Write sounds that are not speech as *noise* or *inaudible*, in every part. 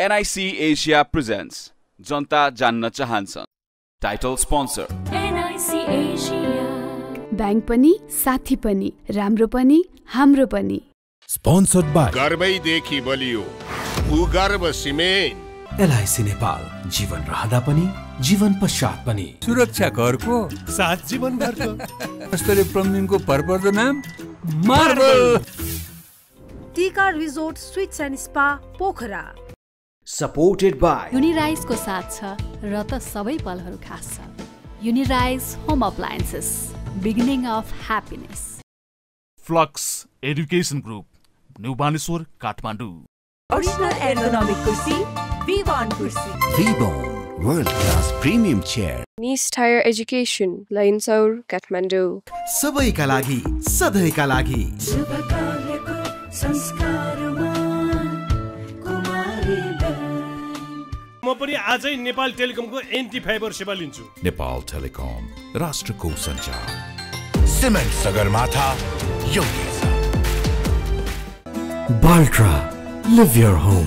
NIC Asia presents जनता जान्न चाहन्छ title sponsor NIC Asia. Bank पनि साथी पनि राम्रो पनि हाम्रो पनि। Sponsored by गर्वैदेखि बलियो। भूगर्भ सिमेन्ट एलआइसी नेपाल। जीवन रहँदा पनि जीवन पश्चात पनि। सुरक्षा करको सात जीवन घरको। कस्तरी प्लम्बिङको भरपर्दो नाम marble. Tika resort suites and spa Pokhara. Supported by युनिराइजको साथ छ र त सबै पलहरू खास छ युनिराइज home appliances beginning of happiness flux education group new Baneshwor Kathmandu Original ergonomic kursi, V1 kursi. Vbone World Class Premium Chair Nice Tire Education, Lainsaur, Kathmandu. सबैका लागि सधैँका लागि शुभ कार्यको संस्कारमा म पनि आजै नेपाल टेलिकमको एन्टी फाइबर सेवा लिन्छु। नेपाल टेलिकम राष्ट्रको सञ्चार। सिमेन्ट सगरमाथा योगी बाल्ट्रा लिभ योर होम।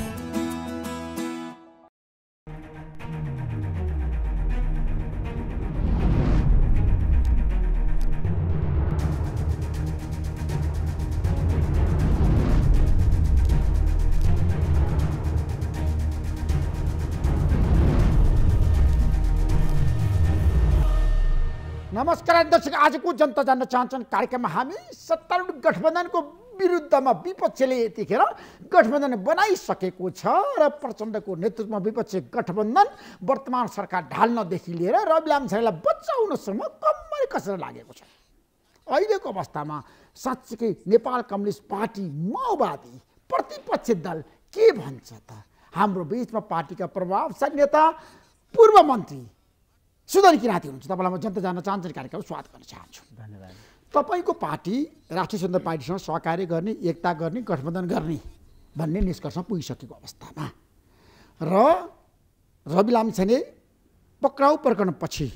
नमस्कार दर्शक आजको जनता जान्न चाहन्छन् कार्यक्रममा हामी सत्तारूढ गठबन्धनको विरुद्धमा विपक्षले यतिखेर गठबन्धन बनाइसकेको छ र प्रचण्डको नेतृत्वमा विपक्षी गठबन्धन वर्तमान सरकार ढाल्नदेखि लिएर रवि लामछानेलाई बचाउनसम्म कम्मर कसेर लागेको छ। अहिलेको अवस्थामा साँच्चीकै नेपाल कम्युनिस्ट पार्टी माओवादी प्रतिपक्षी दल के भन्छ त? हाम्रो बिचमा पार्टीका प्रभावशाली नेता पूर्व मन्त्री सुधन किराँती हुनुहुन्छ। तपाईँलाई म जनता जान्न चाहन्छु कार्यक्रम स्वागत गर्न चाहन्छु। धन्यवाद। तपाईँको पार्टी राष्ट्रिय स्वतन्त्र पार्टीसँग सहकार्य गर्ने एकता गर्ने गठबन्धन गर्ने भन्ने निष्कर्षमा पुगिसकेको अवस्थामा र रवि लामिछाने पक्राउ प्रकरणपछि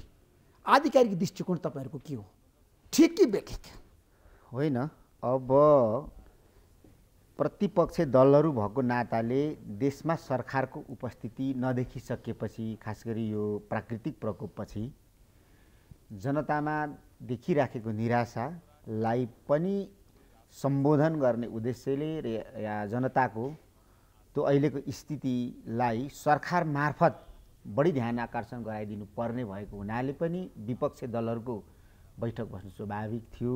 आधिकारिक दृष्टिकोण तपाईँहरूको के हो? ठिक कि बेठिक? होइन अब प्रतिपक्षी दलहरू भएको नाताले देशमा सरकारको उपस्थिति नदेखिसकेपछि खास गरी यो प्राकृतिक प्रकोपपछि जनतामा देखिराखेको निराशालाई पनि सम्बोधन गर्ने उद्देश्यले या जनताको त्यो अहिलेको स्थितिलाई सरकार मार्फत बढी ध्यान आकर्षण गराइदिनु पर्ने भएको हुनाले पनि विपक्षी दलहरूको बैठक बस्नु स्वाभाविक थियो।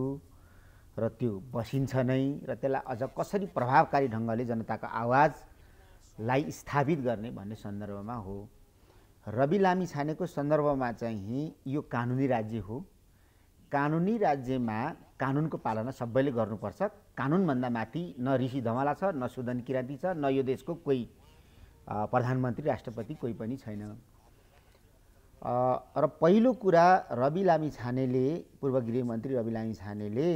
र त्यो बसिन्छ नै र त्यसलाई अझ कसरी प्रभावकारी ढङ्गले जनताको आवाजलाई स्थापित गर्ने भन्ने सन्दर्भमा हो। रवि लामी छानेको सन्दर्भमा चाहिँ यो कानुनी राज्य हो। कानुनी राज्यमा कानुनको पालना सबैले गर्नुपर्छ। कानुनभन्दा माथि न ऋषि धमला छ न सुदन किराँती छ न यो देशको कोही प्रधानमन्त्री राष्ट्रपति कोही पनि छैन। र पहिलो कुरा रवि लामी छानेले पूर्व गृहमन्त्री रवि लामी छानेले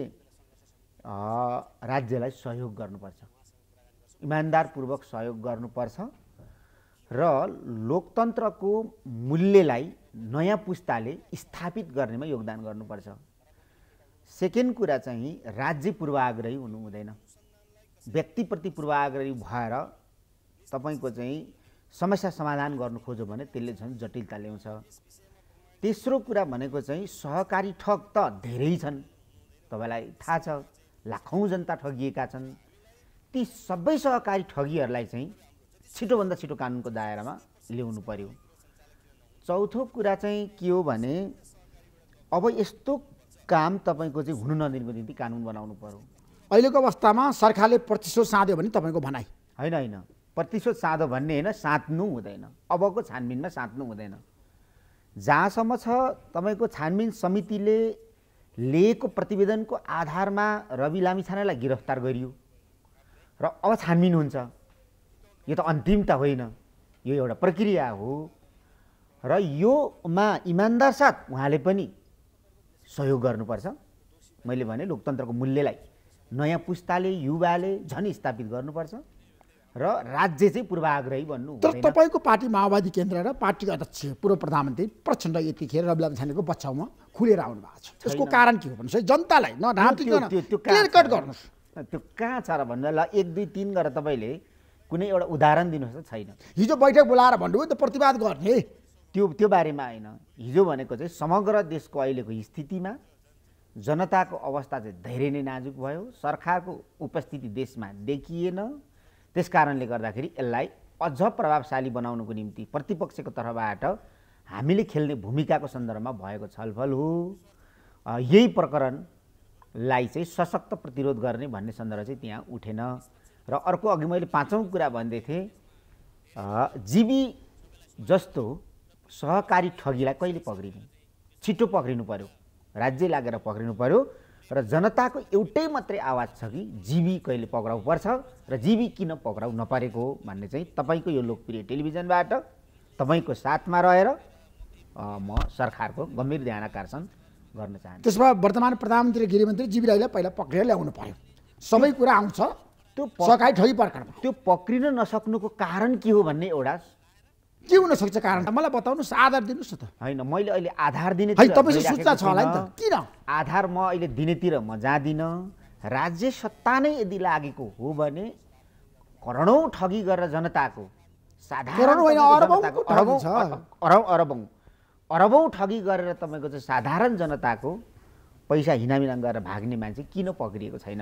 राज्यलाई सहयोग गर्नुपर्छ। इमान्दारपूर्वक सहयोग गर्नुपर्छ र लोकतन्त्रको मूल्यलाई नयाँ पुस्ताले स्थापित गर्नेमा योगदान गर्नुपर्छ। सेकेन्ड कुरा चाहिँ राज्य पूर्वाग्रही हुनु हुँदैन। व्यक्तिप्रति पूर्वाग्रही भएर तपाईँको चाहिँ समस्या समाधान गर्नु खोज्यो भने त्यसले झन् जटिलता ल्याउँछ। तेस्रो कुरा भनेको चाहिँ सहकारी ठग त धेरै छन्। तपाईँलाई थाहा छ। लाखौँ जनता ठगिएका छन्। ती सबै सहकारी ठगीहरूलाई चाहिँ छिटोभन्दा छिटो कानुनको दायरामा ल्याउनु पर्यो। चौथो कुरा चाहिँ के हो भने अब यस्तो काम तपाईँको चाहिँ हुनु नदिनुको निम्ति कानुन बनाउनु पर्यो। अहिलेको अवस्थामा सरकारले प्रतिशोध साध्यो भने तपाईँको भनाइ। होइन होइन। प्रतिशोध साँधो भन्ने होइन साँच्नु हुँदैन। अबको छानबिनमा साँच्नु हुँदैन। जहाँसम्म छ तपाईँको छानबिन समितिले लिएको प्रतिवेदनको आधारमा रवि लामिछानेलाई गिरफ्तार गरियो। र अब छानबिन हुन्छ। यो त अन्तिम त होइन। यो एउटा प्रक्रिया हो। र योमा इमान्दार साथ उहाँले पनि सहयोग गर्नुपर्छ। मैले भने लोकतन्त्रको मूल्यलाई नयाँ पुस्ताले युवाले झन् स्थापित गर्नुपर्छ। र राज्य चाहिँ पूर्वाग्रही भन्नु तर तपाईँको पार्टी माओवादी केन्द्र र पार्टीको अध्यक्ष पूर्व प्रधानमन्त्री प्रचण्ड यतिखेर रवि लामिछानेको बचाउमा खुलेर आउनु भएको छ। त्यसको। कारण के हो भन्नुहोस् है जनतालाई क्लियर कट? गर्नुहोस्। त्यो कहाँ छ र भन्दा ल एक दुई तिन गरेर तपाईँले कुनै एउटा उदाहरण दिनुहोस् त छैन। हिजो बैठक बोलाएर भन्नुभयो त प्रतिवाद गर्ने। त्यो त्यो बारेमा होइन। हिजो भनेको चाहिँ समग्र देशको अहिलेको स्थितिमा जनताको अवस्था चाहिँ धेरै नै नाजुक भयो। सरकारको उपस्थिति देशमा देखिएन। त्यस कारणले गर्दाखेरि यसलाई अझ प्रभावशाली बनाउनुको निम्ति प्रतिपक्षको तर्फबाट हामीले खेल्ने भूमिकाको सन्दर्भमा भएको छलफल हो। यही प्रकरणलाई चाहिँ सशक्त प्रतिरोध गर्ने भन्ने सन्दर्भ चाहिँ त्यहाँ उठेन। र अर्को अघि मैले पाँचौँ कुरा भन्दै थिएँ जिबी जस्तो सहकारी ठगीलाई कहिले पक्रिने? छिटो पक्रिनु पर्यो राज्य लागेर पक्रिनु पर्यो र जनताको एउटै मात्रै आवाज छ कि जिबी कहिले पक्राउ पर्छ र जिबी किन पक्राउ नपरेको हो भन्ने चाहिँ तपाईँको यो लोकप्रिय टेलिभिजनबाट तपाईँको साथमा रहेर म सरकारको गम्भीर ध्यान आकर्षण गर्न चाहन्छु। त्यसो भए वर्तमान प्रधानमन्त्री गृहमन्त्री जीवी राईलाई पहिला पक्रेर ल्याउनु पर्यो। सबै कुरा आउँछ त्यो सहकारी ठगी प्रकरणमा त्यो पक्रिन नसक्नुको कारण के हो भन्ने एउटा के हुनसक्छ कारण? त मलाई बताउनुहोस् आधार दिनुहोस् न त। होइन मैले अहिले आधार दिने तपाईँसँग सूचना छ होला नि त। किन? आधार म अहिले दिनेतिर म जाँदिनँ। राज्य सत्ता नै यदि लागेको हो भने करोडौँ ठगी गरेर जनताको साधारण अरबौँ। अरब। अरबौँ ठगी गरेर तपाईँको चाहिँ साधारण जनताको पैसा हिनामिना गरेर भाग्ने मान्छे किन पक्रिएको छैन?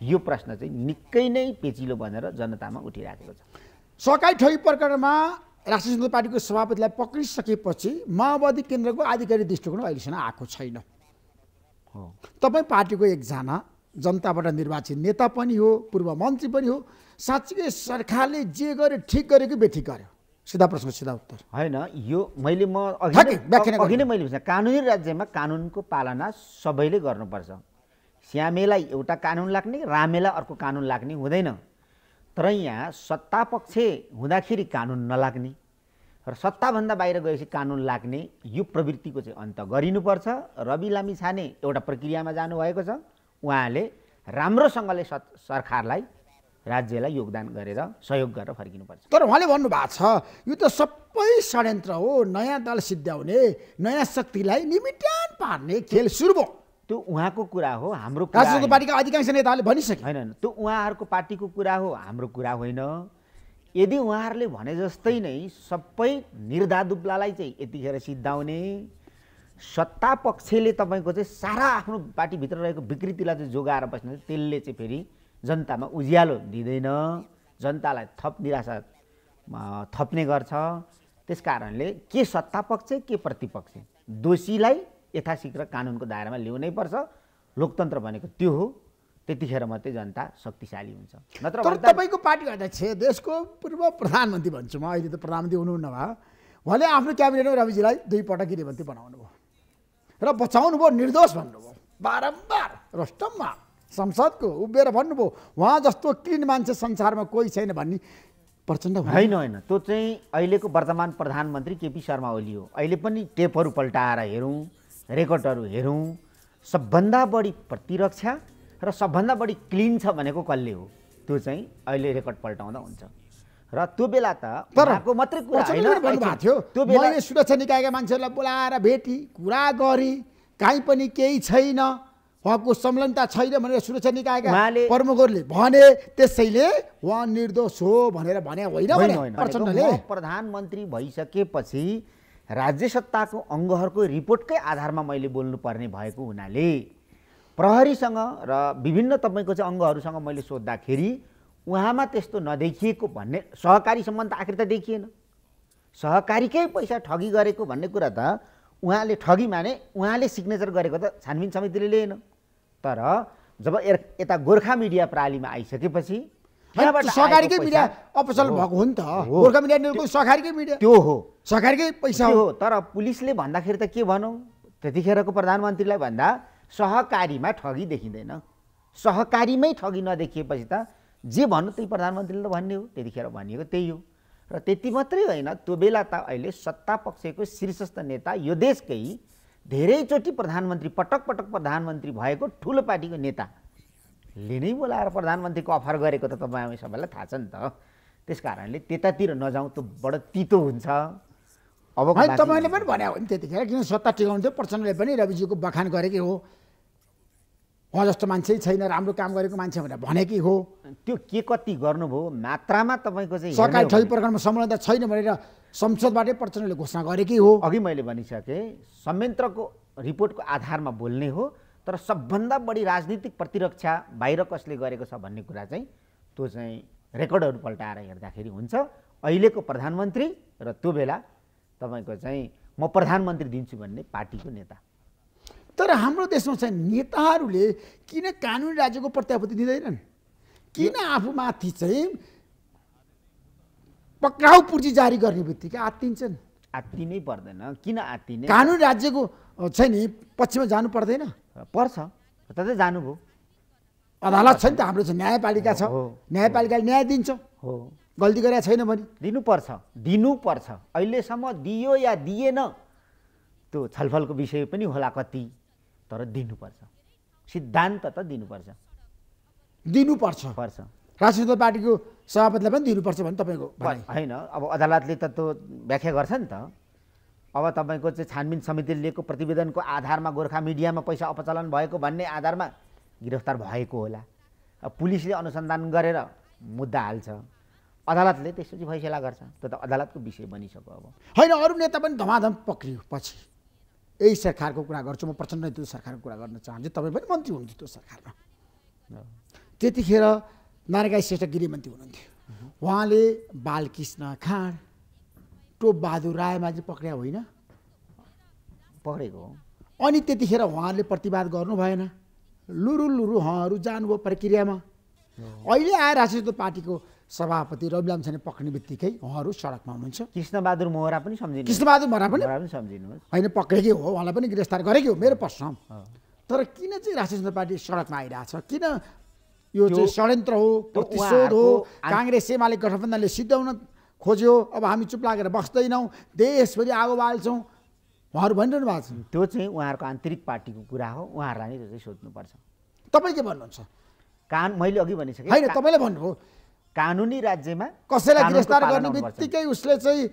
यो प्रश्न चाहिँ निकै नै पेचिलो बनेर जनतामा उठिराखेको छ। सहकारी ठगी प्रकरणमा राष्ट्रिय जनता पार्टीको सभापतिलाई पक्रिसकेपछि माओवादी केन्द्रको आधिकारिक दृष्टिकोण अहिलेसम्म आएको छैन। हो। तपाईँ पार्टीको एकजना जनताबाट निर्वाचित नेता पनि हो पूर्व मन्त्री पनि हो साँच्चीकै सरकारले जे गर्यो ठिक गर्यो कि बेठिक गर्यो? सिधा प्रश्न सिधा उत्तर। होइन यो मैले म अघि नै-। मैले भने कानुनी राज्यमा कानुनको पालना सबैले गर्नुपर्छ। श्यामेलाई एउटा कानुन लाग्ने रामेलाई अर्को कानुन लाग्ने हुँदैन। तर यहाँ सत्ता पक्ष हुँदाखेरि कानुन नलाग्ने र सत्ताभन्दा बाहिर गएपछि कानुन लाग्ने यो प्रवृत्तिको चाहिँ अन्त गरिनुपर्छ। रवि लामी छाने एउटा प्रक्रियामा जानुभएको छ। उहाँले राम्रोसँगले सरकारलाई राज्यलाई योगदान गरेर सहयोग गरेर फर्किनुपर्छ। तर उहाँले भन्नुभएको छ यो त सबै षड्यन्त्र हो। नयाँ दल सिद्ध्याउने नयाँ शक्तिलाई निमिट्यान पार्ने खेल सुरु भयो। त्यो उहाँको कुरा हो हाम्रो। पार्टीका अधिकांश नेताहरूले भनिसके। होइन होइन, त्यो उहाँहरूको पार्टीको कुरा हो हाम्रो कुरा होइन। यदि उहाँहरूले भने जस्तै नै सबै निर्धादुब्लालाई चाहिँ यतिखेर सिद्धाउने सत्ता पक्षले तपाईँको चाहिँ सारा आफ्नो पार्टीभित्र रहेको विकृतिलाई चाहिँ जोगाएर बस्ने त्यसले चाहिँ फेरि जनतामा उज्यालो दिँदैन। जनतालाई थप निराशा थप्ने गर्छ। त्यस कारणले के सत्ता पक्ष के प्रतिपक्ष? दोषीलाई यथाशीघ्र कानुनको दायरामा ल्याउनै पर्छ। लोकतन्त्र भनेको त्यो हो। त्यतिखेर मात्रै जनता शक्तिशाली हुन्छ। नत्र तर तपाईँको पार्टीको अध्यक्ष देशको पूर्व प्रधानमन्त्री भन्छु म अहिले त प्रधानमन्त्री हुनुहुन्न भए उहाँले आफ्नो क्याबिनेटमा रविजीलाई दुईपटक गृहमन्त्री बनाउनु भयो र बचाउनु भयो निर्दोष भन्नुभयो। बारम्बार रोस्टममा संसदको उभिएर भन्नुभयो उहाँ जस्तो क्लिन मान्छे संसारमा कोही छैन भन्ने प्रचण्ड होइन होइन। त्यो चाहिँ अहिलेको वर्तमान प्रधानमन्त्री केपी शर्मा ओली हो। अहिले पनि टेपहरू पल्टाएर हेरौँ रेकर्डहरू हेरौँ। सबभन्दा बढी प्रतिरक्षा र सबभन्दा बढी क्लिन छ भनेको कसले हो? त्यो चाहिँ अहिले रेकर्ड पल्टाउँदा हुन्छ। र त्यो बेला त उहाँको मात्रै कुरा। थियो। त्यो बेला सुरक्षा निकायका मान्छेहरूलाई बोलाएर भेटी कुरा गरेँ काहीँ पनि केही छैन। उहाँको संलग्नता छैन भनेर सुरक्षा निकायका प्रमुखहरूले भने त्यसैले उहाँ निर्दोष हो भनेर भने होइन। प्रचण्डले। प्रधानमन्त्री भइसकेपछि राज्य सत्ताको अङ्गहरूको रिपोर्टकै आधारमा मैले बोल्नुपर्ने भएको हुनाले प्रहरीसँग र विभिन्न तपाईँको चाहिँ अङ्गहरूसँग मैले सोद्धाखेरि उहाँमा त्यस्तो नदेखिएको भन्ने सहकारी सम्बन्ध आखिर त देखिएन। सहकारीकै पैसा ठगी गरेको भन्ने कुरा त उहाँले ठगी माने उहाँले सिग्नेचर गरेको त छानबिन समितिले लिएन। तर जब यता गोर्खा मिडिया प्रणालीमा आइसकेपछि आएको मिडिया पैसा- अपसल भएको हो नि त। गोर्खा मिडिया सहकारीकै मिडिया। त्यो हो। सहकारीकै पैसा हो। तर पुलिसले भन्दाखेरि त के भनौँ? त्यतिखेरको प्रधानमन्त्रीलाई भन्दा सहकारीमा ठगी देखिँदैन। सहकारीमै ठगी नदेखिएपछि त जे भन्नु त्यही प्रधानमन्त्रीले त भन्ने हो। त्यतिखेर भनिएको त्यही हो। र त्यति मात्रै होइन त्यो बेला त अहिले सत्ता पक्षको शीर्षस्थ नेता यो देशकै धेरैचोटि प्रधानमन्त्री पटक पटक प्रधानमन्त्री भएको ठुलो पार्टीको नेताले नै बोलाएर प्रधानमन्त्रीको अफर गरेको त तपाईँ हामी सबैलाई थाहा छ नि त। त्यस कारणले त्यतातिर नजाउँ त बडो तितो हुन्छ। अब तपाईँले पनि भने हो नि त्यतिखेर किन सत्ता टिकाउनु थियो? प्रचण्डले पनि रविजीको बखान गरेकै हो। उहाँ जस्तो मान्छे छैन राम्रो काम गरेको मान्छे भनेर भनेकै हो। त्यो के कति गर्नुभयो? मात्रामा तपाईँको चाहिँ प्रकरणमा संलग्नता छैन भनेर संसदबाटै प्रचण्डले घोषणा गरेकै हो। अघि मैले भनिसकेँ संयन्त्रको रिपोर्टको आधारमा बोल्ने हो तर सबभन्दा बढी राजनीतिक प्रतिरक्षा बाहिर कसले गरेको छ भन्ने कुरा चाहिँ त्यो चाहिँ रेकर्डहरू पल्टाएर हेर्दाखेरि हुन्छ। अहिलेको प्रधानमन्त्री र त्यो बेला तपाईँको चाहिँ म प्रधानमन्त्री दिन्छु भन्ने पार्टीको नेता। तर हाम्रो देशमा चाहिँ नेताहरूले किन कानुनी राज्यको प्रत्याभूति दिँदैनन्? किन आफूमाथि चाहिँ पक्राउ पूर्जी जारी गर्ने बित्तिकै आत्तिन्छन् आत्तिनै पर्दैन। किन आत्तिने कानुनी राज्यको चाहिँ नि पक्षमा जानु पर्दैन। पर्छ। ततै जानुभयो। अदालत छ नि त हाम्रो चाहिँ न्यायपालिका छ। न्यायपालिकाले न्याय दिन्छ। हो। गल्ती गरेका छैन भने। दिनुपर्छ। दिनुपर्छ। अहिलेसम्म दियो या दिएन त्यो छलफलको विषय पनि होला कति तर दिनुपर्छ। सिद्धान्त त दिनुपर्छ। दिनुपर्छ। पर्छ। राष्ट्रिय पार्टीको सभापतिलाई पनि दिनुपर्छ भने तपाईँको। होइन अब अदालतले त त्यो व्याख्या गर्छ नि त। अब तपाईँको चाहिँ छानबिन समितिले लिएको प्रतिवेदनको आधारमा गोर्खा मिडियामा पैसा अपचलन भएको भन्ने आधारमा गिरफ्तार भएको होला। अब पुलिसले अनुसन्धान गरेर मुद्दा हाल्छ। अदालतले त्यसपछि फैसला गर्छ। त्यो त अदालतको विषय बनिसक्यो अब। होइन अरू नेता पनि धमाधम पक्रियो पछि यही सरकारको कुरा गर्छु। म प्रचण्ड त्यो सरकारको कुरा गर्न चाहन्छु। तपाईँ पनि मन्त्री हुनुहुन्थ्यो त्यो सरकारमा। त्यतिखेर नारायण श्रेष्ठ गृहमन्त्री हुनुहुन्थ्यो। उहाँले बालकृष्ण खाँड टोप बहादुर रायमाझी पक्रिया होइन? पक्रेको हो। अनि त्यतिखेर उहाँहरूले प्रतिवाद गर्नु भएन। लुरु लुरु हँहरू जानुभयो प्रक्रियामा। अहिले आएर राष्ट्रिय पार्टीको सभापति रविलाम छाने पक्रिने बित्तिकै उहाँहरू सडकमा हुनुहुन्छ। कृष्णबहादुर मोहरा पनि सम्झिनु। कृष्णबहादुर मोहरा पनि? सम्झिनुहोस् होइन पक्रेकै हो। उहाँलाई पनि गिरफ्तार गरेकै हो। मेरो प्रश्न। तर किन चाहिँ राष्ट्रिय जनता पार्टी सडकमा आइरहेछ? किन यो चाहिँ षड्यन्त्र हो प्रतिशोध हो। काङ्ग्रेस एमाले गठबन्धनले सिद्धाउन खोज्यो। अब हामी चुप लागेर बस्दैनौँ। देशभरि आगो बाल्छौँ। उहाँहरू भनिरहनु भएको छ। त्यो चाहिँ उहाँहरूको आन्तरिक पार्टीको कुरा हो। उहाँहरूलाई नै त्यो चाहिँ सोध्नुपर्छ। तपाईँ के भन्नुहुन्छ? कान मैले अघि भनिसकेँ। होइन तपाईँले भन्नुभयो कानुनी राज्यमा कसैलाई गिरफ्तार गर्ने। बित्तिकै उसले चाहिँ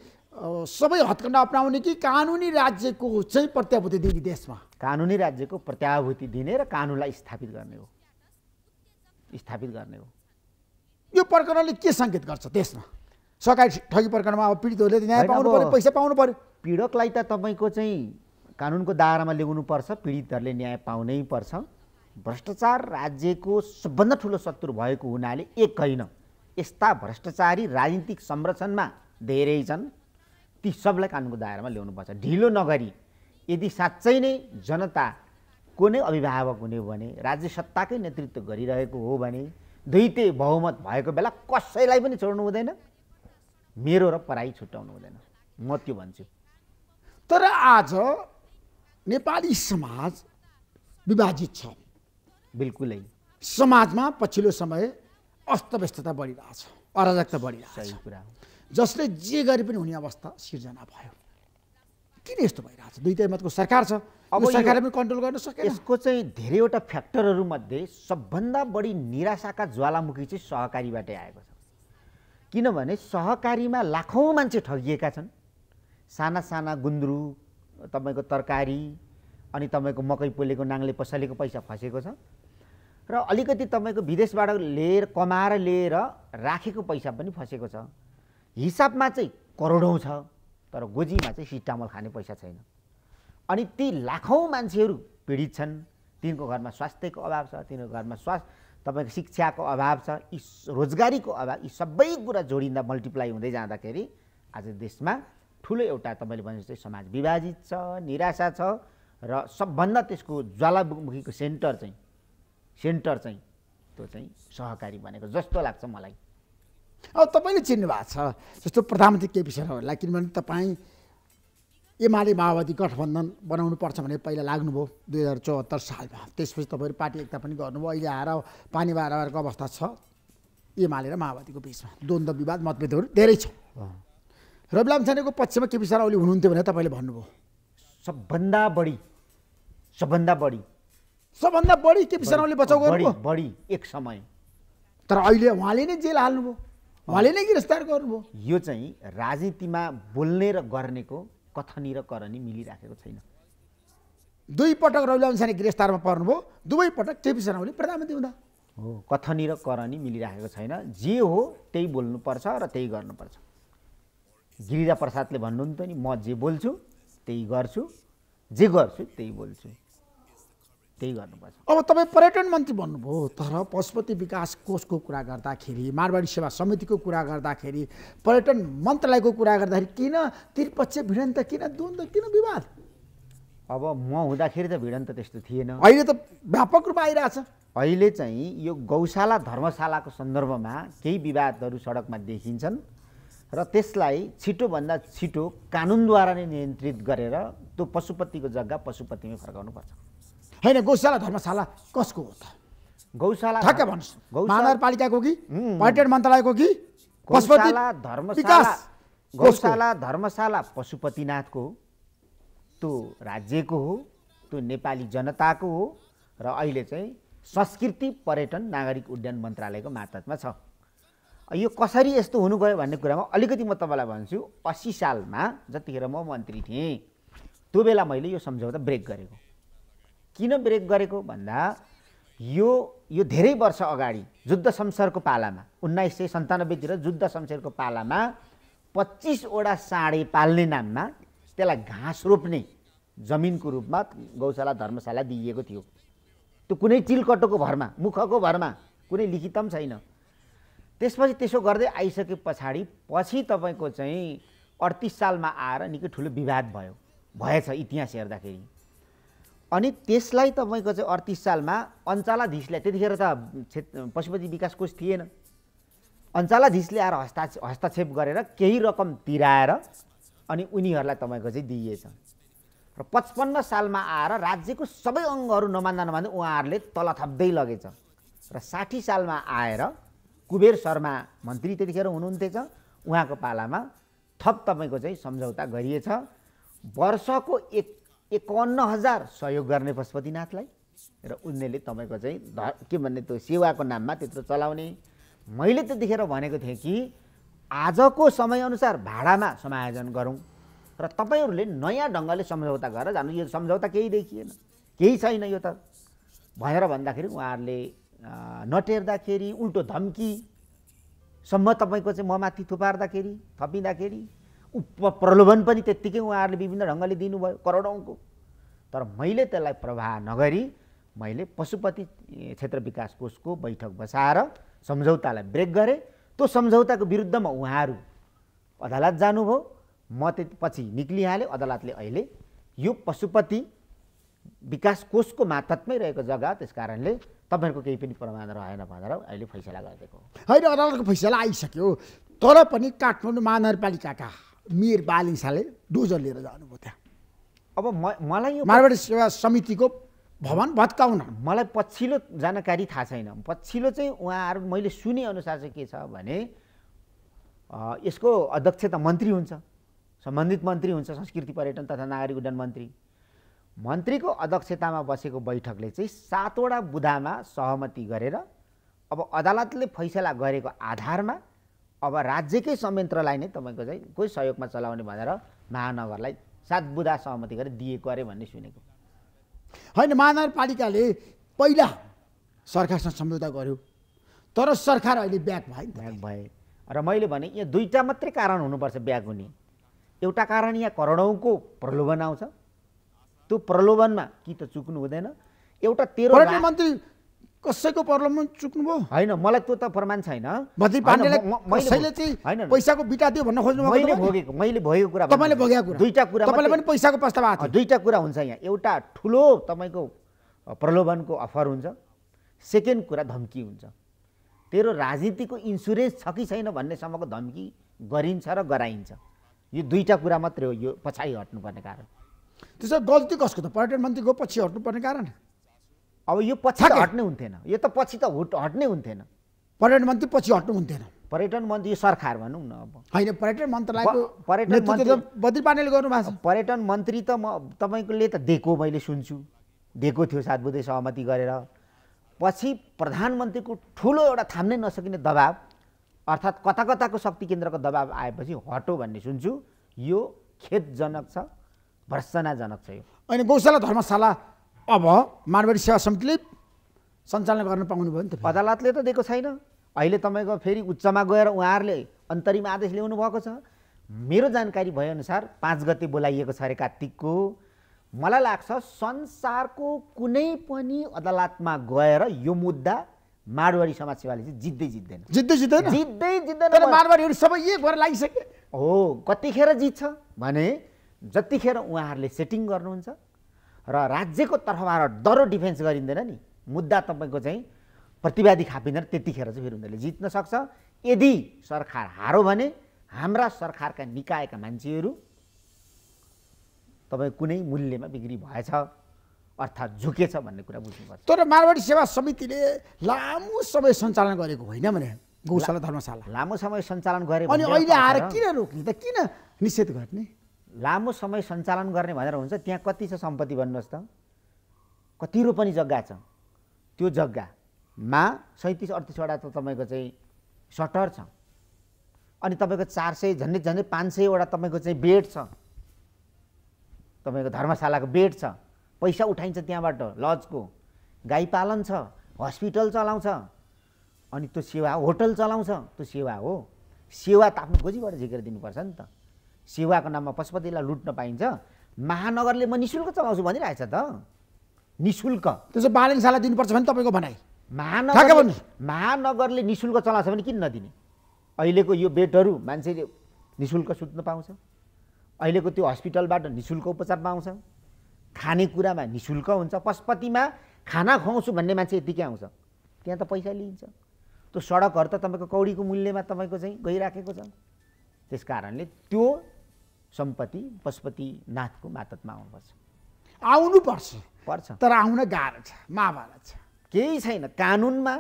सबै हत्कण्डा अप्नाउने कि कानुनी राज्यको चाहिँ प्रत्याभूति दिने देशमा? कानुनी राज्यको प्रत्याभूति दिने र कानुनलाई स्थापित गर्ने हो। स्थापित गर्ने हो। यो प्रकरणले के सङ्केत गर्छ देशमा? सरकारी ठगी प्रकरणमा अब पीडितहरूले न्याय पाउनु पऱ्यो पैसा पाउनु पऱ्यो पीडकलाई त तपाईँको चाहिँ कानुनको दायरामा ल्याउनुपर्छ पीडितहरूले न्याय पाउनै पर्छ। भ्रष्टाचार राज्यको सबभन्दा ठुलो शत्रु भएको हुनाले एक होइन। यस्ता भ्रष्टाचारी राजनीतिक संरक्षणमा धेरै छन्। ती सबलाई कानुनको दायरामा ल्याउनुपर्छ। ढिलो नगरी यदि साँच्चै नै नै अभिभावक हुने हो भने राज्य सत्ताकै नेतृत्व गरिरहेको हो भने दुईटै बहुमत भएको बेला कसैलाई पनि छोड्नु हुँदैन। मेरो र पराई छुट्याउनु हुँदैन। म त्यो भन्छु। तर आज नेपाली समाज विभाजित छ। बिल्कुलै। समाजमा पछिल्लो समय अस्तव्यस्तता बढिरहेछ अराजकता बढिरहेछ कुरा हो। जसले जे गरे पनि हुने अवस्था सिर्जना भयो। किन यस्तो भइरहेछ? दुईटै मतको सरकार छ। अब सरकारले पनि कन्ट्रोल गर्न सकेन। यसको चाहिँ धेरैवटा फ्याक्टरहरूमध्ये सबभन्दा बढी निराशाका ज्वालामुखी चाहिँ सहकारीबाटै आएको छ। किनभने सहकारीमा लाखौँ मान्छे ठगिएका छन्। साना साना गुन्द्रुक तपाईँको तरकारी अनि तपाईँको मकै पोलेको नाङ्ले पसलेको पैसा फसेको छ। र अलिकति तपाईँको विदेशबाट लिएर कमाएर लिएर राखेको पैसा पनि फसेको छ। हिसाबमा चाहिँ करोडौँ छ तर गोजीमा चाहिँ सिटामल खाने पैसा छैन। अनि ती लाखौँ मान्छेहरू पीडित छन्। तिनको घरमा स्वास्थ्यको अभाव छ तिनीहरूको घरमा स्वास्थ्य तपाईँको शिक्षाको अभाव छ यी रोजगारीको अभाव यी सबै कुरा जोडिँदा मल्टिप्लाई हुँदै जाँदाखेरि आज देशमा ठुलो एउटा तपाईँले भने जस्तै समाज विभाजित छ निराशा छ र सबभन्दा त्यसको ज्वालामुखीको सेन्टर चाहिँ सेन्टर चाहिँ त्यो चाहिँ सहकारी भनेको जस्तो लाग्छ मलाई। अब तपाईँले चिन्नु भएको छ जस्तो प्रधानमन्त्री केपी शर्माहरूलाई किनभने तपाईँ एमाले माओवादी गठबन्धन बनाउनु पर्छ भने पहिला लाग्नुभयो दुई हजार चौहत्तर सालमा। त्यसपछि तपाईँहरू पार्टी एकता पनि गर्नुभयो। अहिले आएर पानी बाह्रको अवस्था छ। एमाले र माओवादीको बिचमा द्वन्द्व विवाद मतभेदहरू धेरै छ। रविलाम छानेको पक्षमा केपी शर्मा ओली हुनुहुन्थ्यो भने तपाईँले भन्नुभयो? सबभन्दा बढी सबभन्दा बढी। सबभन्दा बढी केपी शर्माले बचाउ बढी गर्नुभयो? बढी एक समय। तर अहिले उहाँले नै जेल हाल्नुभयो। उहाँले नै गिरफ्तार गर्नुभयो। यो चाहिँ राजनीतिमा बोल्ने र गर्नेको कथनी र करनी मिलिराखेको छैन। दुई पटक रवि लामिछाने गिरफ्तारमा पर्नुभयो। दुवै पटक केपी शर्मा ओली प्रधानमन्त्री हुँदा। हो कथनी र करनी मिलिरहेको छैन। जे हो त्यही बोल्नुपर्छ र त्यही गर्नुपर्छ। गिरिजा प्रसादले भन्नुहुन्थ्यो नि म जे बोल्छु त्यही गर्छु। जे गर्छु त्यही बोल्छु। त्यही गर्नुपर्छ। अब तपाईँ पर्यटन मन्त्री भन्नुभयो तर पशुपति विकास कोषको कुरा गर्दाखेरि मारवाडी सेवा समितिको कुरा गर्दाखेरि पर्यटन मन्त्रालयको कुरा गर्दाखेरि किन त्रिपक्ष भिडन्त किन द्वन्द्व किन विवाद? अब म हुँदाखेरि त भिडन्त त्यस्तो थिएन। अहिले त व्यापक रूपमा आइरहेछ। अहिले चाहिँ यो गौशाला धर्मशालाको सन्दर्भमा केही विवादहरू सडकमा देखिन्छन् र त्यसलाई छिटोभन्दा छिटो कानुनद्वारा नै नियन्त्रित गरेर त्यो पशुपतिको जग्गा पशुपतिमै फर्काउनुपर्छ। होइन गौशाला धर्मशाला कसको हो त? गौशाला ठ्याक्कै भन्नुहोस्। महानगरपालिकाको कि पर्यटन मन्त्रालयको कि धर्मशाला? गौशाला धर्मशाला पशुपतिनाथको हो। त्यो राज्यको हो त्यो नेपाली जनताको हो र अहिले चाहिँ संस्कृति पर्यटन नागरिक उड्डयन मन्त्रालयको मातहतमा छ। यो कसरी यस्तो हुनु गयो भन्ने कुरामा अलिकति म तपाईँलाई भन्छु। अस्सी सालमा जतिखेर म मन्त्री थिएँ त्यो बेला मैले यो सम्झौता ब्रेक गरेको। किन ब्रेक गरेको? भन्दा यो यो धेरै वर्ष अगाडि जुद्ध शमशेरको पालामा उन्नाइस सय सन्तानब्बेतिर जुद्ध शमशेरको पालामा पच्चिसवटा साँडे पाल्ने नाममा त्यसलाई घाँस रोप्ने जमिनको रूपमा गौशाला धर्मशाला दिइएको थियो। त्यो कुनै चिलकटोको भरमा मुखको भरमा कुनै लिखित पनि छैन। त्यसपछि त्यसो गर्दै आइसके पछाडि पछि तपाईँको चाहिँ अडतिस सालमा आएर निकै ठुलो विवाद भयो। भएछ इतिहास हेर्दाखेरि। अनि त्यसलाई तपाईँको चाहिँ अडतिस सालमा अञ्चालाधीशले त्यतिखेर त क्षेत्र पशुपति विकास कोष थिएन। अञ्चालाधीशले आएर हस्ता हस्तक्षेप गरेर केही रकम तिराएर अनि उनीहरूलाई तपाईँको चाहिँ दिइएछ। र पचपन्न सालमा आएर राज्यको सबै अङ्गहरू नमान्दा नमान्दै उहाँहरूले तल थप्दै लगेछ। र साठी सालमा आएर कुबेर शर्मा मन्त्री त्यतिखेर हुनुहुन्थेछ। उहाँको पालामा थप तपाईँको चाहिँ सम्झौता गरिएछ। वर्षको एक एकाउन्न हजार सहयोग गर्ने पशुपतिनाथलाई। र उनीहरूले तपाईँको चाहिँ ध के भन्ने त्यो सेवाको नाममा त्यत्रो चलाउने। मैले त्यतिखेर भनेको थिएँ कि आजको समयअनुसार भाडामा समायोजन गरौँ। र तपाईँहरूले नयाँ ढङ्गले सम्झौता गरेर जानु। यो सम्झौता केही देखिएन। केही छैन यो त। भनेर भन्दाखेरि उहाँहरूले नटेर्दाखेरि उल्टो धम्कीसम्म तपाईँको चाहिँ ममाथि थुपार्दाखेरि थपिँदाखेरि प्रलोभन पनि त्यत्तिकै उहाँहरूले विभिन्न ढङ्गले दिनुभयो करोडौँको। तर मैले त्यसलाई प्रवाह नगरी मैले पशुपति क्षेत्र विकास कोषको बैठक बसाएर सम्झौतालाई ब्रेक गरेँ। त्यो सम्झौताको विरुद्धमा उहाँहरू अदालत जानुभयो। म त्यति पछि निक्लिहालेँ। अदालतले अहिले यो पशुपति विकास कोषको मातहतमै रहेको जग्गा त्यस कारणले तपाईँहरूको केही पनि प्रमाण रहेन भनेर अहिले फैसला गरिदिएको होइन अदालतको फैसला आइसक्यो। तर पनि काठमाडौँ महानगरपालिकाका मेयर बालिसाले डोजर लिएर जानुभयो त्यहाँ। अब म मलाई यो मारवाडी सेवा समितिको भवन भत्काउन। मलाई पछिल्लो जानकारी थाहा छैन। पछिल्लो चाहिँ उहाँहरू मैले सुने अनुसार चाहिँ के छ भने यसको अध्यक्ष त मन्त्री हुन्छ सम्बन्धित मन्त्री हुन्छ संस्कृति पर्यटन तथा नागरिक उड्डयन मन्त्री। मन्त्रीको अध्यक्षतामा बसेको बैठकले चाहिँ सातवटा बुदामा सहमति गरेर अब अदालतले फैसला गरेको आधारमा अब राज्यकै संयन्त्रलाई नै तपाईँको चाहिँ कोही सहयोगमा चलाउने भनेर महानगरलाई सात बुदा सहमति गरेर दिएको अरे भन्ने सुनेको। होइन महानगरपालिकाले पहिला सरकारसँग सम्झौता गर्यो तर सरकार अहिले ब्याक भयो। ब्याग भए। र मैले भने यहाँ दुईवटा मात्रै कारण हुनुपर्छ ब्याग हुने। एउटा कारण यहाँ करोडौँको प्रलोभन आउँछ। त्यो प्रलोभनमा कि त चुक्नु हुँदैन। एउटा तेह्र मन्त्री कसैको प्रलोभन चुक्नुभयो होइन मलाई त्यो त प्रमाण छैन। भद्री पाण्डेलाई कसैले चाहिँ पैसाको बिटा दियो भन्न खोज्नु मैले? भोगेको मैले भोगेको कुरा तपाईँले। भोगेको कुरा। दुईवटा कुरा तपाईँलाई पनि पैसाको प्रस्ताव आएको दुईवटा कुरा हुन्छ यहाँ। एउटा ठुलो तपाईँको प्रलोभनको अफर हुन्छ। सेकेन्ड कुरा धम्की हुन्छ। तेरो राजनीतिको इन्सुरेन्स छ कि छैन भन्नेसम्मको धम्की गरिन्छ र गराइन्छ। यो दुईवटा कुरा मात्रै हो। यो पछाडि हट्नुपर्ने कारण। त्यसो गल्ती कसको त? पर्यटन मन्त्रीको पछि हट्नुपर्ने कारण। अब यो पछि त। हट्ने हुन्थेन। यो त पछि त हुट हट्ने हुन्थेन। पर्यटन मन्त्री पछि हट्नु हुन्थेन। पर्यटन मन्त्री यो सरकार भनौँ न अब। होइन पर्यटन मन्त्रालयको पर्यटन नेतृत्व मन्त्री- त बद्री पाण्डेले गर्नु भएको छ। पर्यटन मन्त्री त म तपाईँकोले त दिएको मैले सुन्छु। दिएको थियो सात बुधे सहमति गरेर। पछि प्रधानमन्त्रीको ठुलो एउटा थाम्नै नसकिने दबाब अर्थात् कता कताको शक्ति केन्द्रको दबाब आएपछि हटो भन्ने सुन्छु। यो खेदजनक छ भर्सनाजनक छ यो। अनि गौशाला धर्मशाला अब मारवाडी सेवा समितिले सञ्चालन गर्न पाउनुभयो नि त अदालतले त दिएको छैन। अहिले तपाईँको फेरि उच्चमा गएर उहाँहरूले अन्तरिम आदेश ल्याउनु भएको छ। मेरो जानकारी भएअनुसार पाँच गते बोलाइएको छ अरे कार्तिकको। मलाई लाग्छ संसारको कुनै पनि अदालतमा गएर यो मुद्दा माडवाडी समाजसेवाले चाहिँ जित्दै जित्दैन। जित्दै जित्दैन? जित्दै जित्दैन मारवाडीहरू सबै एक भएर लागिसके। हो कतिखेर जित्छ भने जतिखेर उहाँहरूले सेटिङ गर्नुहुन्छ र राज्यको तर्फबाट डह्रो डिफेन्स गरिँदैन नि। मुद्दा तपाईँको चाहिँ प्रतिवादी खापिँदैन त्यतिखेर चाहिँ फेरि उनीहरूले जित्न सक्छ। यदि सरकार हारो भने हाम्रा सरकारका निकायका मान्छेहरू तपाईँ कुनै मूल्यमा बिक्री भएछ अर्थात् झुकेछ भन्ने कुरा बुझ्नुपर्छ। तर मारवाडी सेवा समितिले लामो समय सञ्चालन गरेको होइन भने गौशाला धर्मशाला। लामो समय सञ्चालन गरे अनि अहिले आएर? किन रोक्ने त? किन निषेध गर्ने? लामो समय सञ्चालन गर्ने भनेर हुन्छ त्यहाँ कति छ सम्पत्ति भन्नुहोस् त। कति रोपनी जग्गा छ। त्यो जग्गामा सैँतिस अडतिसवटा त तपाईँको चाहिँ सटर छ। अनि तपाईँको चार सय झन्डै झन्डै पाँच सयवटा तपाईँको चाहिँ बेड छ। तपाईँको धर्मशालाको बेड छ। पैसा उठाइन्छ त्यहाँबाट लजको। गाई पालन छ हस्पिटल चलाउँछ। अनि त्यो सेवा होटल चलाउँछ। त्यो सेवा हो। सेवा त आफ्नो गोजीबाट झिकेर दिनुपर्छ नि त। सेवाको नाममा पशुपतिलाई लुट्न पाइन्छ। महानगरले म नि शुल्क चलाउँछु भनिरहेछ त। नि शुल्क त्यसो बालनशाला दिनुपर्छ भने तपाईँको भनाइ। महानगर। महानगरले नि शुल्क चलाउँछ भने किन नदिने? अहिलेको यो बेडहरू मान्छेले नि शुल्क सुत्न पाउँछ। अहिलेको त्यो हस्पिटलबाट नि शुल्क उपचार पाउँछ। खानेकुरामा नि शुल्क हुन्छ। पशुपतिमा खाना खुवाउँछु भन्ने मान्छे यत्तिकै आउँछ। त्यहाँ त पैसा लिइन्छ त्यो सडकहरू त तपाईँको कौडीको मूल्यमा तपाईँको चाहिँ गइराखेको छ। त्यस कारणले त्यो सम्पत्ति पशुपतिनाथको मातहतमा आउनुपर्छ। आउनुपर्छ। पर्छ। तर आउन गाह्रो छ महाभारत छ। केही छैन। कानुनमा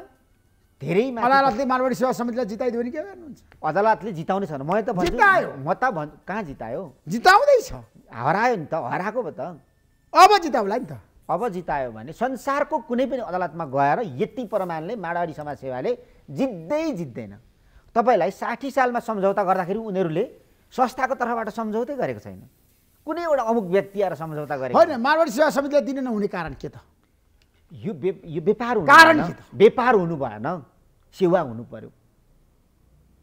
धेरै अदालतले मारवाडी सेवा समितिलाई जिताइदियो भने के गर्नुहुन्छ? अदालतले जिताउने छैन। म त भन्छु जितायो। म त भन्छु कहाँ जितायो? जिताउँदैछ। हरायो नि त। हराएको पो त। अब जिताउला नि त। अब जितायो भने संसारको कुनै पनि अदालतमा गएर यति प्रमाणले माडवाडी समाजसेवाले जित्दै जित्दैन। तपाईँलाई साठी सालमा सम्झौता गर्दाखेरि उनीहरूले संस्थाको तर्फबाट सम्झौतै गरेको छैन। कुनै एउटा अमुक व्यक्ति आएर सम्झौता गरेको होइन मारवाडी सेवा समितिलाई दिन नहुने कारण के त? यो बे यो व्यापार कारण भएन। के त? व्यापार हुनु भएन। सेवा हुनु पर्यो।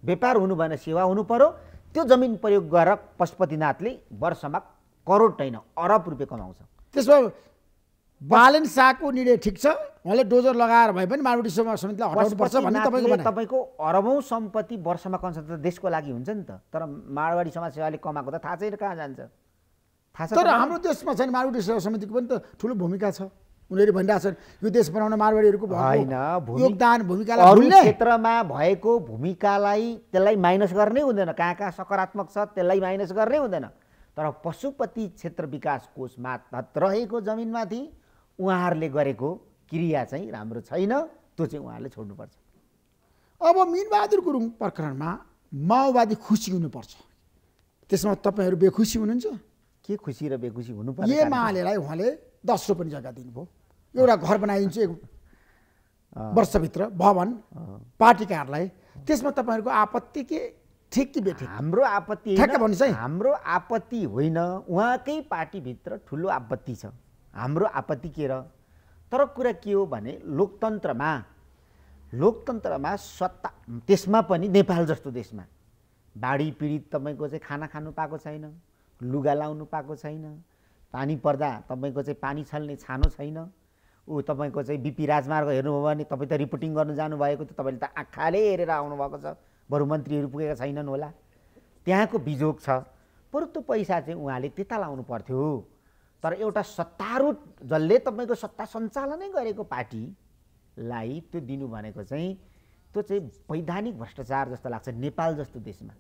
व्यापार हुनु भएन सेवा हुनु पर्यो। त्यो जमिन प्रयोग गरेर पशुपतिनाथले वर्षमा करोड होइन अरब रुपियाँ कमाउँछ। त्यसमा बालन शाहको निर्णय ठिक छ। उहाँले डोजर लगाएर भए पनि मारवाडी सेवा समितिलाई हटाउनुपर्छ भन्ने तपाईँको तपाईँको अरबौँ सम्पत्ति वर्षमा कमाउँछ त देशको लागि हुन्छ नि त। तर माडवाडी समाजसेवाले कमाएको त थाहा छैन कहाँ जान्छ। थाहा छ तर? हाम्रो देशमा छैन मारवाडी सेवा समितिको पनि त ठुलो भूमिका छ। उनीहरूले भनिरहेछन् यो देश बनाउन मारवाडीहरूको होइन योगदान भूमिकालाई क्षेत्रमा भएको भूमिकालाई त्यसलाई माइनस गर्नै हुँदैन। कहाँ कहाँ सकारात्मक छ त्यसलाई माइनस गर्नै हुँदैन। तर पशुपति क्षेत्र विकास कोष मातहत रहेको जमिनमाथि उहाँहरूले गरेको क्रिया चाहिँ राम्रो छैन त्यो चाहिँ उहाँहरूले छोड्नुपर्छ। अब मिनबहादुर गुरुङ प्रकरणमा माओवादी खुसी हुनुपर्छ। त्यसमा तपाईँहरू बेखुसी हुनुहुन्छ? के खुसी र बेखुसी हुनुपर्ने कारण? एमालेलाई उहाँले दस रोपनी जग्गा दिनुभयो। एउटा घर बनाइदिन्छु एक वर्षभित्र भवन पार्टी कार्यालय त्यसमा तपाईँहरूको आपत्ति के? ठिक कि बेठिक? हाम्रो आपत्ति भन्नुहोस् है। हाम्रो आपत्ति होइन। उहाँकै पार्टीभित्र ठुलो आपत्ति छ। हाम्रो आपत्ति के र? तर कुरा के हो भने लोकतन्त्रमा लोकतन्त्रमा सत्ता त्यसमा पनि नेपाल जस्तो देशमा बाढी पीडित तपाईँको चाहिँ खाना खानु पाएको छैन लुगा लाउनु पाएको छैन पानी पर्दा तपाईँको चाहिँ पानी छल्ने छानो छैन। ऊ तपाईँको चाहिँ बिपी राजमार्ग हेर्नुभयो भने तपाईँ त रिपोर्टिङ गर्नु जानुभएको थियो तपाईँले त आँखाले हेरेर आउनुभएको छ बरु मन्त्रीहरू पुगेका छैनन् होला। त्यहाँको बिजोग छ बरु त्यो पैसा चाहिँ उहाँले त्यता लाउनु पर्थ्यो। तर एउटा सत्तारूढ जसले तपाईँको सत्ता सञ्चालनै गरेको पार्टीलाई त्यो दिनु भनेको चाहिँ त्यो चाहिँ वैधानिक भ्रष्टाचार जस्तो लाग्छ नेपाल जस्तो देशमा।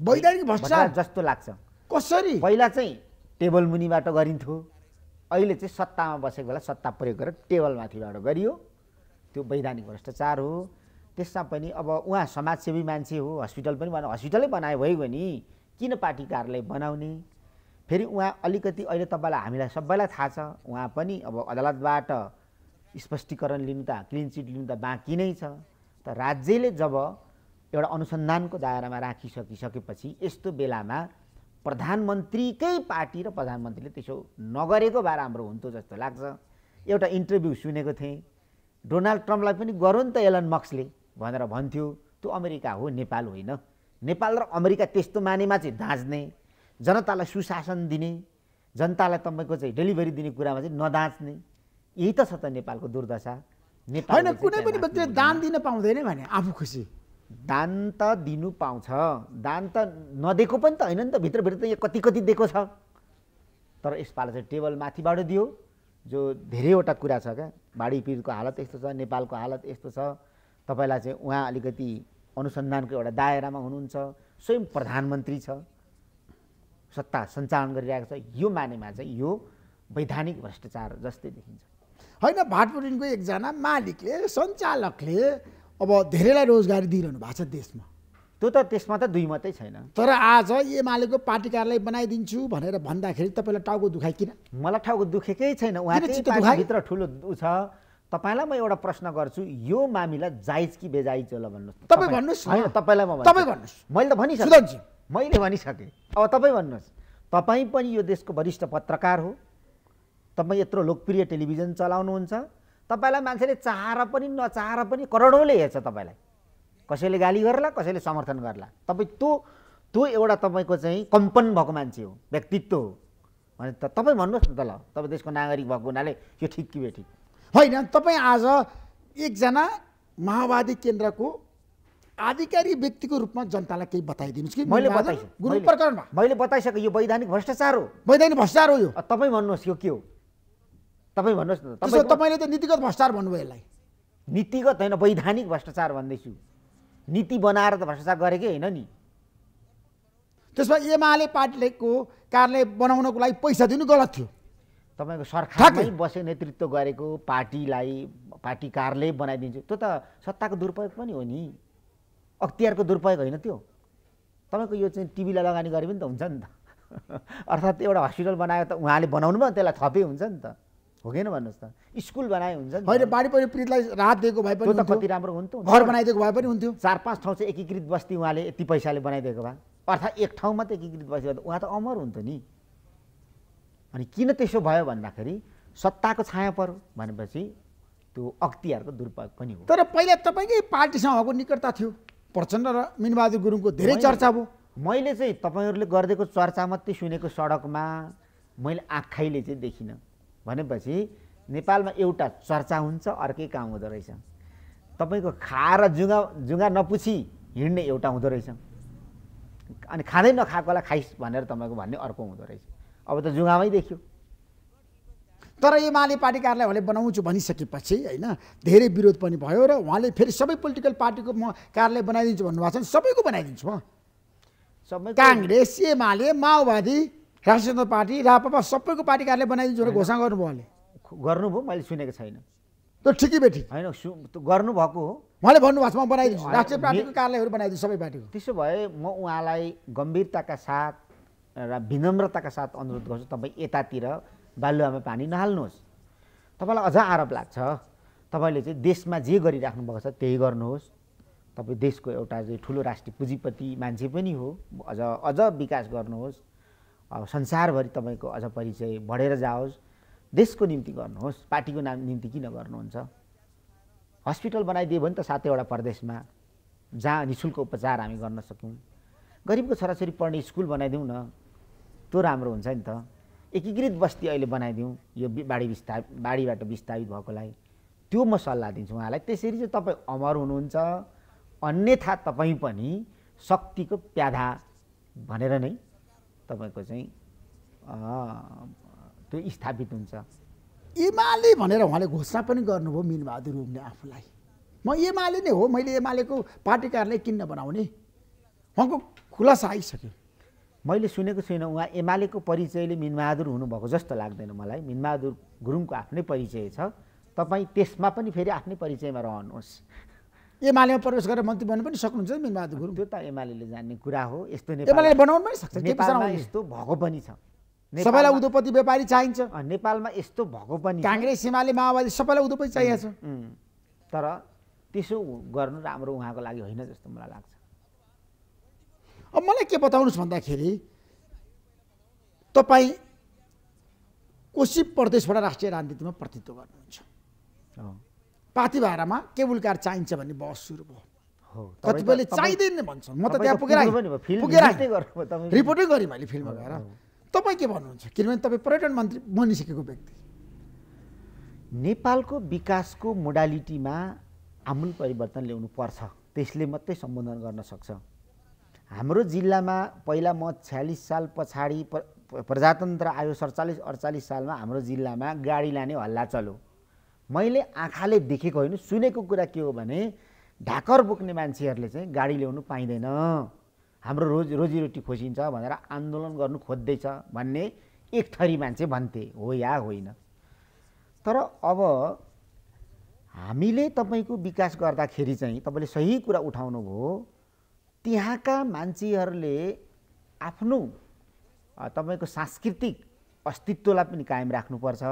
वैधानिक भ्रष्टाचार जस्तो लाग्छ। कसरी? पहिला चाहिँ टेबल मुनिबाट गरिन्थ्यो। अहिले चाहिँ सत्तामा बसेको बेला सत्ता प्रयोग गरेर टेबल माथिबाट गरियो। त्यो वैधानिक भ्रष्टाचार हो। त्यसमा पनि अब उहाँ समाजसेवी मान्छे हो हस्पिटल पनि बना हस्पिटलै बनायो भयो भने किन पार्टी कार्यालय बनाउने? फेरि उहाँ अलिकति अहिले तपाईँलाई हामीलाई सबैलाई थाहा छ उहाँ पनि अब अदालतबाट स्पष्टीकरण लिनु त क्लिन चिट लिनु त बाँकी नै छ। त राज्यले जब एउटा अनुसन्धानको दायरामा राखिसकिसकेपछि यस्तो बेलामा प्रधानमन्त्रीकै पार्टी र प्रधानमन्त्रीले त्यसो नगरेको भए राम्रो हुन्थ्यो जस्तो लाग्छ। एउटा इन्टरभ्यू सुनेको थिएँ। डोनाल्ड ट्रम्पलाई पनि गरौँ नि त एलन मक्सले भनेर भन्थ्यो त्यो अमेरिका हो नेपाल होइन। नेपाल र अमेरिका त्यस्तो मानेमा चाहिँ दाँच्ने। जनतालाई सुशासन दिने जनतालाई तपाईँको चाहिँ डेलिभरी दिने कुरामा चाहिँ नदाँच्ने यही त छ त नेपालको दुर्दशा। नेपाल होइन कुनै पनि व्यक्तिले दान दिन पाउँदैन भने आफू खुसी। दान त दिनु पाउँछ। दान त नदिएको पनि त होइन नि त भित्रभित्र त यहाँ कति कति दिएको छ। तर यसपालि चाहिँ टेबल माथिबाट दियो। जो धेरैवटा कुरा छ क्या बाढी पीडितको हालत यस्तो छ नेपालको हालत यस्तो छ। तपाईँलाई चाहिँ उहाँ अलिकति अनुसन्धानको एउटा दायरामा हुनुहुन्छ। स्वयं प्रधानमन्त्री छ। सत्ता सञ्चालन गरिरहेको छ यो मानेमा चाहिँ यो वैधानिक भ्रष्टाचार जस्तै देखिन्छ। होइन भाटपुटिनको एकजना मालिकले सञ्चालकले अब धेरैलाई रोजगारी दिइरहनु भएको छ देशमा। त्यो त त्यसमा त दुई मात्रै छैन। तर आज एमालेको पार्टी कार्यालय बनाइदिन्छु भनेर भन्दाखेरि तपाईँलाई टाउको दुखाइ किन? मलाई टाउको दुखेकै छैन। उहाँ भित्र ठुलो ऊ छ। तपाईँलाई म एउटा प्रश्न गर्छु यो मामिला जायज कि बेजायज होला भन्नुहोस् तपाईँ भन्नुहोस् होइन तपाईँलाई म तपाईँ भन्नुहोस्। मैले त भनिसकेँ। मैले भनिसकेँ अब तपाईँ भन्नुहोस् तपाईँ पनि यो देशको वरिष्ठ पत्रकार हो तपाईँ यत्रो लोकप्रिय टेलिभिजन चलाउनुहुन्छ तपाईँलाई मान्छेले चाहेर पनि नचाहेर पनि करोडौँले हेर्छ तपाईँलाई। कसैले गाली गर्ला कसैले समर्थन गर्ला। तपाईँ त्यो त्यो एउटा तपाईँको चाहिँ कम्पन भएको मान्छे हो व्यक्तित्व हो। भने त तपाईँ भन्नुहोस् न त ल तपाईँ देशको नागरिक भएको हुनाले यो ठिक कि बेठिक? होइन तपाईँ आज एकजना माओवादी केन्द्रको आधिकारिक व्यक्तिको रूपमा जनतालाई केही बताइदिनुहोस् कि? मैले गुरु प्रकरणमा। मैले बताइसकेँ यो वैधानिक भ्रष्टाचार हो। वैधानिक भ्रष्टाचार हो यो। तपाईँ भन्नुहोस् यो के हो? तपाईँ भन्नुहोस् न तपाईँ तपाईँले त नीतिगत भ्रष्टाचार भन्नुभयो यसलाई। नीतिगत होइन वैधानिक भ्रष्टाचार भन्दैछु। नीति बनाएर त भ्रष्टाचार गरेकै होइन नि। त्यसमा एमाले पार्टीको कार्यालय बनाउनको लागि पैसा दिनु गलत थियो। तपाईँको सरकारमै बसे नेतृत्व गरेको पार्टीलाई पार्टी कार्यालय बनाइदिन्छु। त्यो त सत्ताको दुरुपयोग पनि हो नि। अख्तियारको दुरुपयोग होइन त्यो। तपाईँको यो चाहिँ टिभीलाई लगानी गरे पनि त हुन्छ नि त। *laughs* अर्थात् एउटा हस्पिटल बनायो त उहाँले बनाउनु भयो त्यसलाई थपे हुन्छ नि त। हो कि भन्नुहोस् त? स्कुल बनाए हुन्छ नि होइन बाढी पहिरो पीडितलाई राहत दिएको भए पनि त कति राम्रो हुन्थ्यो। घर बनाइदिएको भए पनि हुन्थ्यो। चार पाँच ठाउँ चाहिँ एकीकृत बस्ती उहाँले यति पैसाले बनाइदिएको भए। अर्थात् एक ठाउँमा त एकीकृत बस्ती उहाँ त अमर हुन्थ्यो नि। अनि किन त्यसो भयो भन्दाखेरि सत्ताको छाया पर्यो भनेपछि त्यो अख्तियारको दुरुपयोग पनि हो। तर पहिला तपाईँकै पार्टीसँग भएको निकटता थियो। प्रचण्ड र मिनबहादुर गुरुङको धेरै चर्चा भयो। मैले चाहिँ तपाईँहरूले गरिदिएको चर्चा मात्रै सुनेको सडकमा मैले आँखाइले चाहिँ देखिनँ। भनेपछि नेपालमा एउटा चर्चा हुन्छ अर्कै काम हुँदो रहेछ। तपाईँको खाएर जुङ्गा जुङ्गा नपुछी हिँड्ने एउटा हुँदो रहेछ। अनि खाँदै नखाएकोलाई खाइस् भनेर तपाईँको भन्ने अर्को हुँदो रहेछ। अब त जुङ्गामै देखियो। तर एमाले पार्टी कार्यालय उहाँले बनाउँछु भनिसकेपछि होइन धेरै विरोध पनि भयो र उहाँले फेरि सबै पोलिटिकल पार्टीको म कार्यालय बनाइदिन्छु भन्नुभएको छ सबैको बनाइदिन्छु म सबै काङ्ग्रेस एमाले माओवादी राष्ट्रिय जनता पार्टी रापपा सबैको पार्टी कार्यालय बनाइदिन्छु भनेर घोषणा गर्नुभयो उहाँले। गर्नुभयो मैले सुनेको छैन। त्यो ठिकै बेठी होइन सु गर्नुभएको हो। उहाँले भन्नुभएको छ म बनाइदिन्छु राष्ट्रिय पार्टीको कार्यालयहरू बनाइदिन्छु सबै पार्टीको। त्यसो भए म उहाँलाई गम्भीरताका साथ र विनम्रताका साथ अनुरोध गर्छु तपाईँ यतातिर बालुवामा पानी नहाल्नुहोस्। तपाईँलाई अझ आरोप लाग्छ। तपाईँले चाहिँ देशमा जे गरिराख्नु भएको छ त्यही गर्नुहोस्। तपाईँ देशको एउटा चाहिँ ठुलो राष्ट्रिय पुँजीपति मान्छे पनि हो। अझ अझ विकास गर्नुहोस्। अब संसारभरि तपाईँको अझ परिचय बढेर जाओस्। देशको निम्ति गर्नुहोस्। पार्टीको नाम निम्ति किन गर्नुहुन्छ? हस्पिटल बनाइदियो भने त सातैवटा प्रदेशमा जहाँ नि शुल्क उपचार हामी गर्न सक्यौँ। गरिबको छोराछोरी पढ्ने स्कुल बनाइदिउँ न। त्यो राम्रो हुन्छ नि त। एकीकृत बस्ती अहिले बनाइदिउँ यो बाढी विस्तार बाढीबाट विस्थापित भएकोलाई त्यो म सल्लाह दिन्छु उहाँलाई। त्यसरी चाहिँ तपाईँ अमर हुनुहुन्छ। अन्यथा तपाईँ पनि शक्तिको प्याधा भनेर नै तपाईँको चाहिँ त्यो स्थापित हुन्छ। एमाले भनेर उहाँले घोषणा पनि गर्नुभयो मिनबहादुर गुरुङले आफूलाई। म एमाले नै हो मैले एमालेको पार्टी किन्न बनाउने। उहाँको खुलासा आइसक्यो। मैले सुनेको छुइनँ उहाँ एमालेको परिचयले मिनबहादुर हुनुभएको जस्तो लाग्दैन मलाई। मिनबहादुर गुरुङको आफ्नै परिचय छ। तपाईँ त्यसमा पनि फेरि आफ्नै परिचयमा रहनुहोस्। एमालेमा प्रवेश गरेर मन्त्री बन्नु पनि सक्नुहुन्छ मिनबहादुर गुरुङ। त्यो त एमाले जान्ने कुरा हो यस्तो एमाले बनाउनु पनि सक्छ। नेपालमा यस्तो भएको पनि छ। सबैलाई उद्योगपति व्यापारी चाहिन्छ। नेपालमा यस्तो भएको पनि काङ्ग्रेस एमाले माओवादी सबैलाई उद्योगपति चाहिएको छ। तर त्यसो गर्नु राम्रो उहाँको लागि होइन जस्तो मलाई लाग्छ। अब मलाई के बताउनुहोस् भन्दाखेरि तपाईँ कोशी प्रदेशबाट राष्ट्रिय राजनीतिमा प्रतित्व गर्नुहुन्छ। पाती भाडामा केबुल कार चाहिन्छ भन्ने बहस सुरु भयो। कतिपयले चाहिँदैन भन्छन्। म त त्यहाँ पुगेर पुगेर रिपोर्टै गरेँ मैले फिल्ममा गएर। तपाईँ के भन्नुहुन्छ? किनभने तपाईँ पर्यटन मन्त्री बनिसकेको व्यक्ति। नेपालको विकासको मोडालिटीमा आमूल परिवर्तन ल्याउनु पर्छ। त्यसले मात्रै सम्बोधन गर्न सक्छ। हाम्रो जिल्लामा पहिला म छ्यालिस साल पछाडि प्रजातन्त्र आयो सडचालिस अडचालिस सालमा हाम्रो जिल्लामा गाडी लाने हल्ला चल्यो। मैले आँखाले देखेको होइन सुनेको कुरा के हो भने ढाकर बोक्ने मान्छेहरूले चाहिँ गाडी ल्याउनु पाइँदैन। हाम्रो रोज रोजीरोटी खोजिन्छ भनेर आन्दोलन गर्नु खोज्दैछ भन्ने एक थरी मान्छे भन्थे हो या होइन? तर अब हामीले तपाईँको विकास गर्दाखेरि चाहिँ तपाईँले सही कुरा उठाउनु भयो त्यहाँका मान्छेहरूले आफ्नो तपाईँको सांस्कृतिक अस्तित्वलाई पनि कायम राख्नुपर्छ।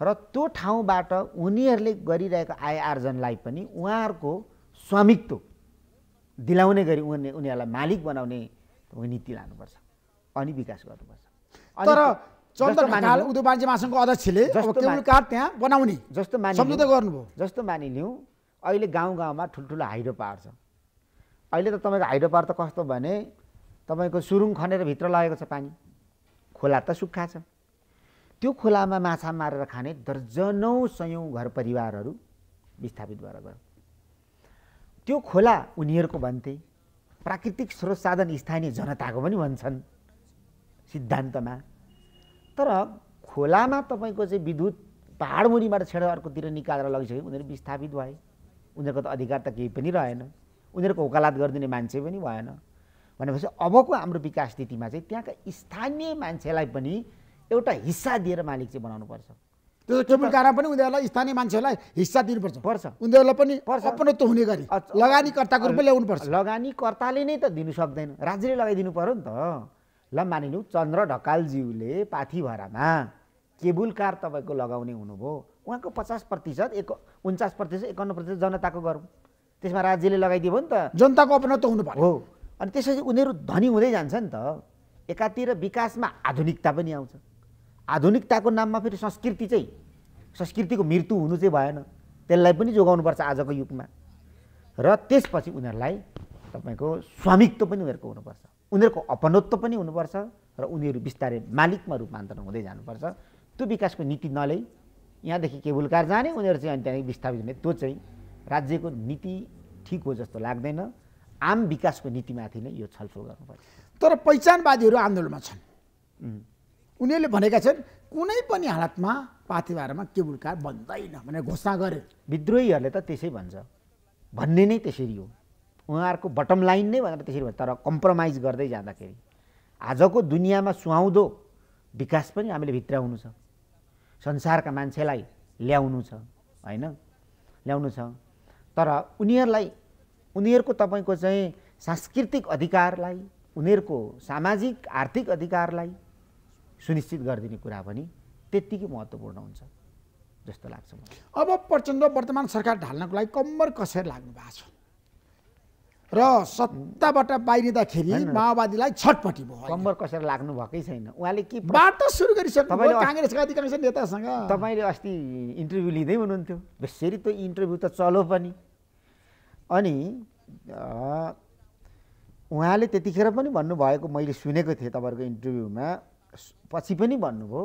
र त्यो ठाउँबाट उनीहरूले गरिरहेको आय आर्जनलाई पनि उहाँहरूको स्वामित्व दिलाउने गरी उनी उनीहरूलाई मालिक बनाउने नीति लानुपर्छ अनि विकास गर्नुपर्छ। तर चन्द्र उद्योग वाणिज्य महासङ्घको अध्यक्षले केबल कार त्यहाँ बनाउने। जस्तो सम्झौता गर्नुभयो। जस्तो मानिलिउँ अहिले गाउँ गाउँमा ठुल्ठुलो हाइड्रो पावर छ अहिले त तपाईँको हाइड्रो पावर त कस्तो भने तपाईँको सुरुङ खनेर भित्र लगेको छ पानी। खोला त सुक्खा छ। त्यो खोलामा माछा मारेर खाने दर्जनौँ सयौँ घर परिवारहरू विस्थापित भएर गयो। त्यो खोला उनीहरूको भन्थे। प्राकृतिक स्रोत साधन स्थानीय जनताको पनि भन्छन् सिद्धान्तमा। तर खोलामा तपाईँको चाहिँ विद्युत पहाड मुनिबाट छेडेर अर्कोतिर निकालेर लगिसक्यो उनीहरू विस्थापित भए। उनीहरूको त अधिकार त केही पनि रहेन। उनीहरूको वकालत गरिदिने मान्छे पनि भएन। भनेपछि अबको हाम्रो विकास स्थितिमा चाहिँ त्यहाँका स्थानीय मान्छेलाई पनि एउटा हिस्सा दिएर मालिक चाहिँ बनाउनुपर्छ त्यो केबुल कारमा पनि उनीहरूलाई स्थानीय मान्छेहरूलाई हिस्सा दिनुपर्छ। पर्छ। उनीहरूलाई पनि अपनत्व हुने गरी। लगानीकर्ताको रूपमा ल्याउनु पर्छ। लगानीकर्ताले नै त दिनु सक्दैन। राज्यले लगाइदिनु पऱ्यो नि त। ल मानिलिउँ चन्द्र ढकालज्यूले पाथिभरामा केबुल कार तपाईँको लगाउने हुनुभयो। उहाँको पचास प्रतिशत एक उन्चास प्रतिशत एकाउन्न प्रतिशत जनताको गरौँ त्यसमा राज्यले लगाइदियो भयो नि त जनताको अपनत्व हुनु पर्यो। हो। अनि त्यसपछि उनीहरू धनी हुँदै जान्छ नि त। एकातिर विकासमा आधुनिकता पनि आउँछ। आधुनिकताको नाममा फेरि संस्कृति चाहिँ संस्कृतिको मृत्यु हुनु चाहिँ भएन। त्यसलाई पनि जोगाउनुपर्छ आजको युगमा। र त्यसपछि उनीहरूलाई तपाईँको स्वामित्व पनि उनीहरूको हुनुपर्छ। उनीहरूको अपनत्व पनि हुनुपर्छ र उनीहरू बिस्तारै मालिकमा रूपान्तरण हुँदै जानुपर्छ। त्यो विकासको नीति नलै यहाँदेखि केबुल कार जाने उनीहरू चाहिँ अनि त्यहाँदेखि विस्थापित हुने। त्यो चाहिँ राज्यको नीति ठिक हो जस्तो लाग्दैन आम विकासको नीतिमाथि नै यो छलफल गर्नुपर्छ। तर पहिचानवादीहरू आन्दोलनमा छन्। उनीहरूले भनेका छन् कुनै पनि हालतमा पाथिभारामा केबुल कार बन्दैन भनेर घोषणा गरे। विद्रोहीहरूले त त्यसै भन्छ। भन्ने नै त्यसरी हो। उहाँहरूको बटम लाइन नै भनेर त्यसरी भन्छ। तर कम्प्रोमाइज गर्दै जाँदाखेरि आजको दुनियाँमा सुहाउँदो विकास पनि हामीले भित्राउनु छ। संसारका मान्छेलाई ल्याउनु छ। होइन? ल्याउनु छ। तर उनीहरूलाई उनीहरूको तपाईँको चाहिँ सांस्कृतिक अधिकारलाई उनीहरूको सामाजिक आर्थिक अधिकारलाई सुनिश्चित गरिदिने कुरा पनि त्यत्तिकै महत्त्वपूर्ण हुन्छ जस्तो लाग्छ अब प्रचण्ड वर्तमान सरकार ढाल्नको लागि कम्मर कसेर लाग्नु भएको छ? र सत्ताबाट बाहिरिँदाखेरि माओवादीलाई छटपट्टि भयो कम्बर कसेर लाग्नु भएकै छैन। उहाँले के बाटो सुरु गरिसक्नु काङ्ग्रेसका अधिकांश नेतासँग। तपाईँले अस्ति इन्टरभ्यू लिँदै हुनुहुन्थ्यो। बेसरी त्यो इन्टरभ्यू त चलो पनि। अनि उहाँले त्यतिखेर पनि भन्नुभएको मैले सुनेको थिएँ तपाईँहरूको इन्टरभ्यूमा पछि पनि भन्नुभयो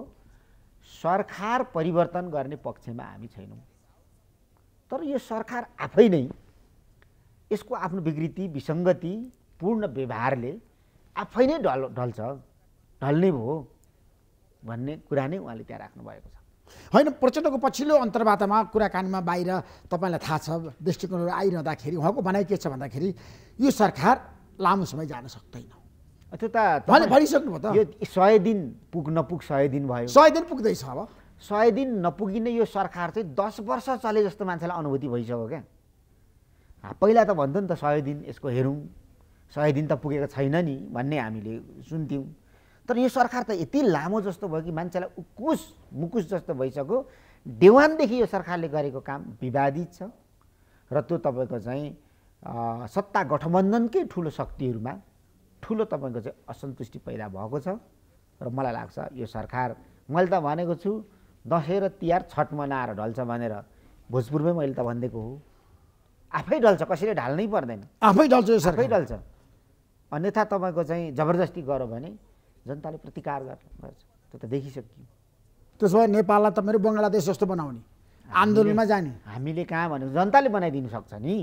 सरकार परिवर्तन गर्ने पक्षमा हामी छैनौँ। तर यो सरकार आफै नै यसको आफ्नो विकृति विसङ्गति पूर्ण व्यवहारले आफै नै ढल ढल्छ ढल्ने भयो भन्ने कुरा नै उहाँले त्यहाँ राख्नु भएको छ। होइन प्रचण्डको पछिल्लो अन्तर्वार्तामा कुराकानीमा बाहिर तपाईँलाई थाहा छ दृष्टिकोणहरू आइरहँदाखेरि उहाँको भनाइ के छ भन्दाखेरि यो सरकार लामो समय जान सक्दैन। त्यो त भनिसक्नु भयो त। यो सय दिन पुग नपुग सय दिन भयो। सय दिन पुग्दैछ अब। सय दिन नपुगिने यो सरकार चाहिँ दस वर्ष चले जस्तो मान्छेलाई अनुभूति भइसक्यो क्या। पहिला त भन्थ्यो नि त सय दिन यसको हेरौँ सय दिन त पुगेको छैन नि भन्ने हामीले सुन्थ्यौँ। तर यो सरकार त यति लामो जस्तो भयो कि मान्छेलाई उकुस मुकुस जस्तो भइसक्यो। देवानदेखि यो सरकारले गरेको काम विवादित छ र त्यो तपाईँको चाहिँ सत्ता गठबन्धनकै ठुलो शक्तिहरूमा ठुलो तपाईँको चाहिँ असन्तुष्टि पैदा भएको छ र मलाई लाग्छ यो सरकार मैले त भनेको छु दसैँ र तिहार छठ मनाएर ढल्छ भनेर भोजपुरमै मैले त भनिदिएको हो। आफै ढल्छ कसैले ढाल्नै पर्दैन। आफै ढल्छ आफै ढल्छ। अन्यथा तपाईँको चाहिँ जबरजस्ती गऱ्यो भने जनताले प्रतिकार गर्छ त्यो त देखिसक्यो। त्यसो भए नेपाललाई तपाईँहरू बङ्गलादेश जस्तो बनाउने। आन्दोलनमा जाने। हामीले कहाँ भनेको? जनताले बनाइदिनु सक्छ नि।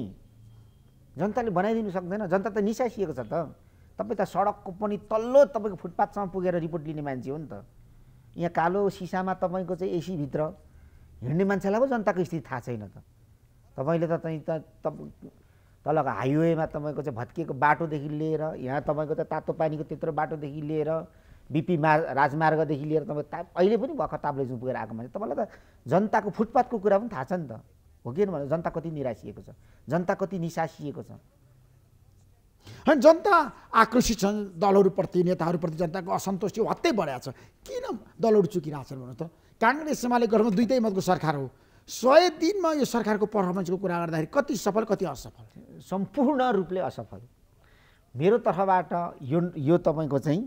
जनताले बनाइदिनु सक्दैन। जनता त निसासिएको छ त। तपाईँ त सडकको पनि तल्लो तपाईँको फुटपाथसम्म पुगेर रिपोर्ट लिने मान्छे हो नि त। यहाँ कालो सिसामा तपाईँको चाहिँ एसीभित्र हिँड्ने मान्छेलाई पो जनताको स्थिति थाहा छैन त। तपाईँले त चाहिँ त तलको हाइवेमा तपाईँको चाहिँ भत्किएको बाटोदेखि लिएर यहाँ तपाईँको त तातो पानीको त्यत्रो बाटोदेखि लिएर बिपी मा राजमार्गदेखि लिएर तपाईँ ता अहिले पनि भर्खर ताप्लेजुङ पुगेर आएको मान्छे। तपाईँलाई त जनताको फुटपाथको कुरा पनि थाहा छ नि त। हो कि भने जनता कति निराशिएको छ? जनता कति निसासिएको छ? होइन जनता आक्रोशित छन् दलहरूप्रति नेताहरूप्रति जनताको असन्तुष्टि हत्तै बढाएको छ। किन दलहरू चुकिरहेको छन् भन्नु त? काङ्ग्रेस एमाले गठबन्धन दुइटै मतको सरकार हो। सय दिनमा यो सरकारको पर्फर्मेन्सको कुरा गर्दाखेरि कति सफल कति असफल? सम्पूर्ण रूपले असफल। मेरो तर्फबाट यो यो तपाईँको चाहिँ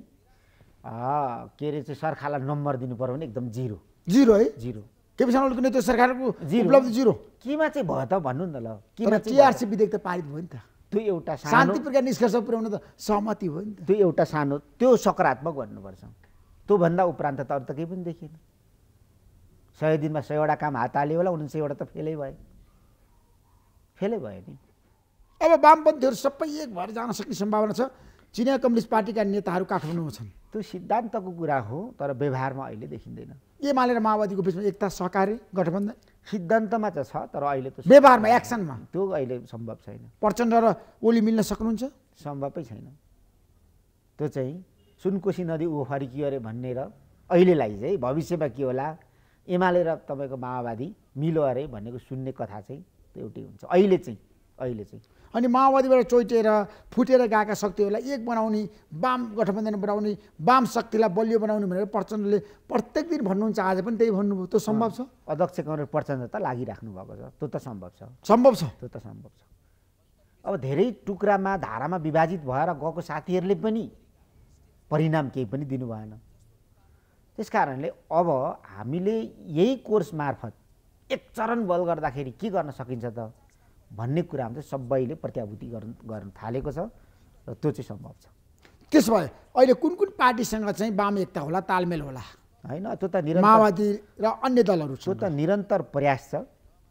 के अरे चाहिँ सरकारलाई नम्बर दिनु पऱ्यो भने एकदम जिरो। जिरो है? जिरो। केपी शर्मा ओलीको नेतृत्व सरकारको जिरो। उपलब्धि जिरो। केमा चाहिँ भयो त भन्नु नि त ल। केमा टिआरसी विधेयक त पारित भयो नि त? त्यो एउटा शान्ति प्रक्रिया निष्कर्ष पुर्याउन त सहमति भयो नि त। त्यो एउटा सानो त्यो सकारात्मक भन्नुपर्छ। त्योभन्दा उपरान्त त अरू त केही पनि देखिएन। सय दिनमा सयवटा काम हात हाल्यो होला उन्नाइसयवटा त फेलै भयो फेलै भयो नि। अब वामपन्थीहरू सबै एक भएर जान सक्ने सम्भावना छ। चिनिया कम्युनिस्ट पार्टीका नेताहरू काठमाडौँमा छन्। त्यो सिद्धान्तको कुरा हो तर व्यवहारमा अहिले देखिँदैन। एमाले र माओवादीको बिचमा एकता सहकारी गठबन्धन? सिद्धान्तमा चाहिँ छ तर अहिले त व्यवहारमा एक्सनमा? त्यो अहिले सम्भव छैन। प्रचण्ड र ओली मिल्न सक्नुहुन्छ? सम्भवै छैन। त्यो चाहिँ सुनकोशी नदी ऊ फर्कियो अरे भन्ने र अहिलेलाई चाहिँ भविष्यमा के होला? एमाले र तपाईँको माओवादी मिलो अरे भन्नेको सुन्ने कथा चाहिँ त्यो एउटै हुन्छ। अहिले चाहिँ अहिले चाहिँ। अनि माओवादीबाट चोइटेर फुटेर गएका शक्तिहरूलाई एक बनाउने वाम गठबन्धन बनाउने वाम शक्तिलाई बलियो बनाउने भनेर प्रचण्डले प्रत्येक दिन भन्नुहुन्छ आज पनि त्यही भन्नुभयो। त्यो सम्भव छ? अध्यक्ष कमरेड प्रचण्ड त लागिराख्नु भएको छ। त्यो त सम्भव छ। सम्भव छ? त्यो त सम्भव छ। अब धेरै टुक्रामा धारामा विभाजित भएर गएको साथीहरूले पनि परिणाम केही पनि दिनु भएन त्यस कारणले अब हामीले यही कोर्स मार्फत एक चरण बल गर्दाखेरि के गर्न सकिन्छ त भन्ने कुरामा चाहिँ सबैले प्रत्याभूति गर्नु गर्न थालेको छ र त्यो चाहिँ सम्भव छ। त्यसो भए अहिले कुन कुन पार्टीसँग चाहिँ वाम एकता होला तालमेल होला? होइन त्यो त निरन्तर माओवादी र अन्य दलहरू त्यो त निरन्तर प्रयास छ।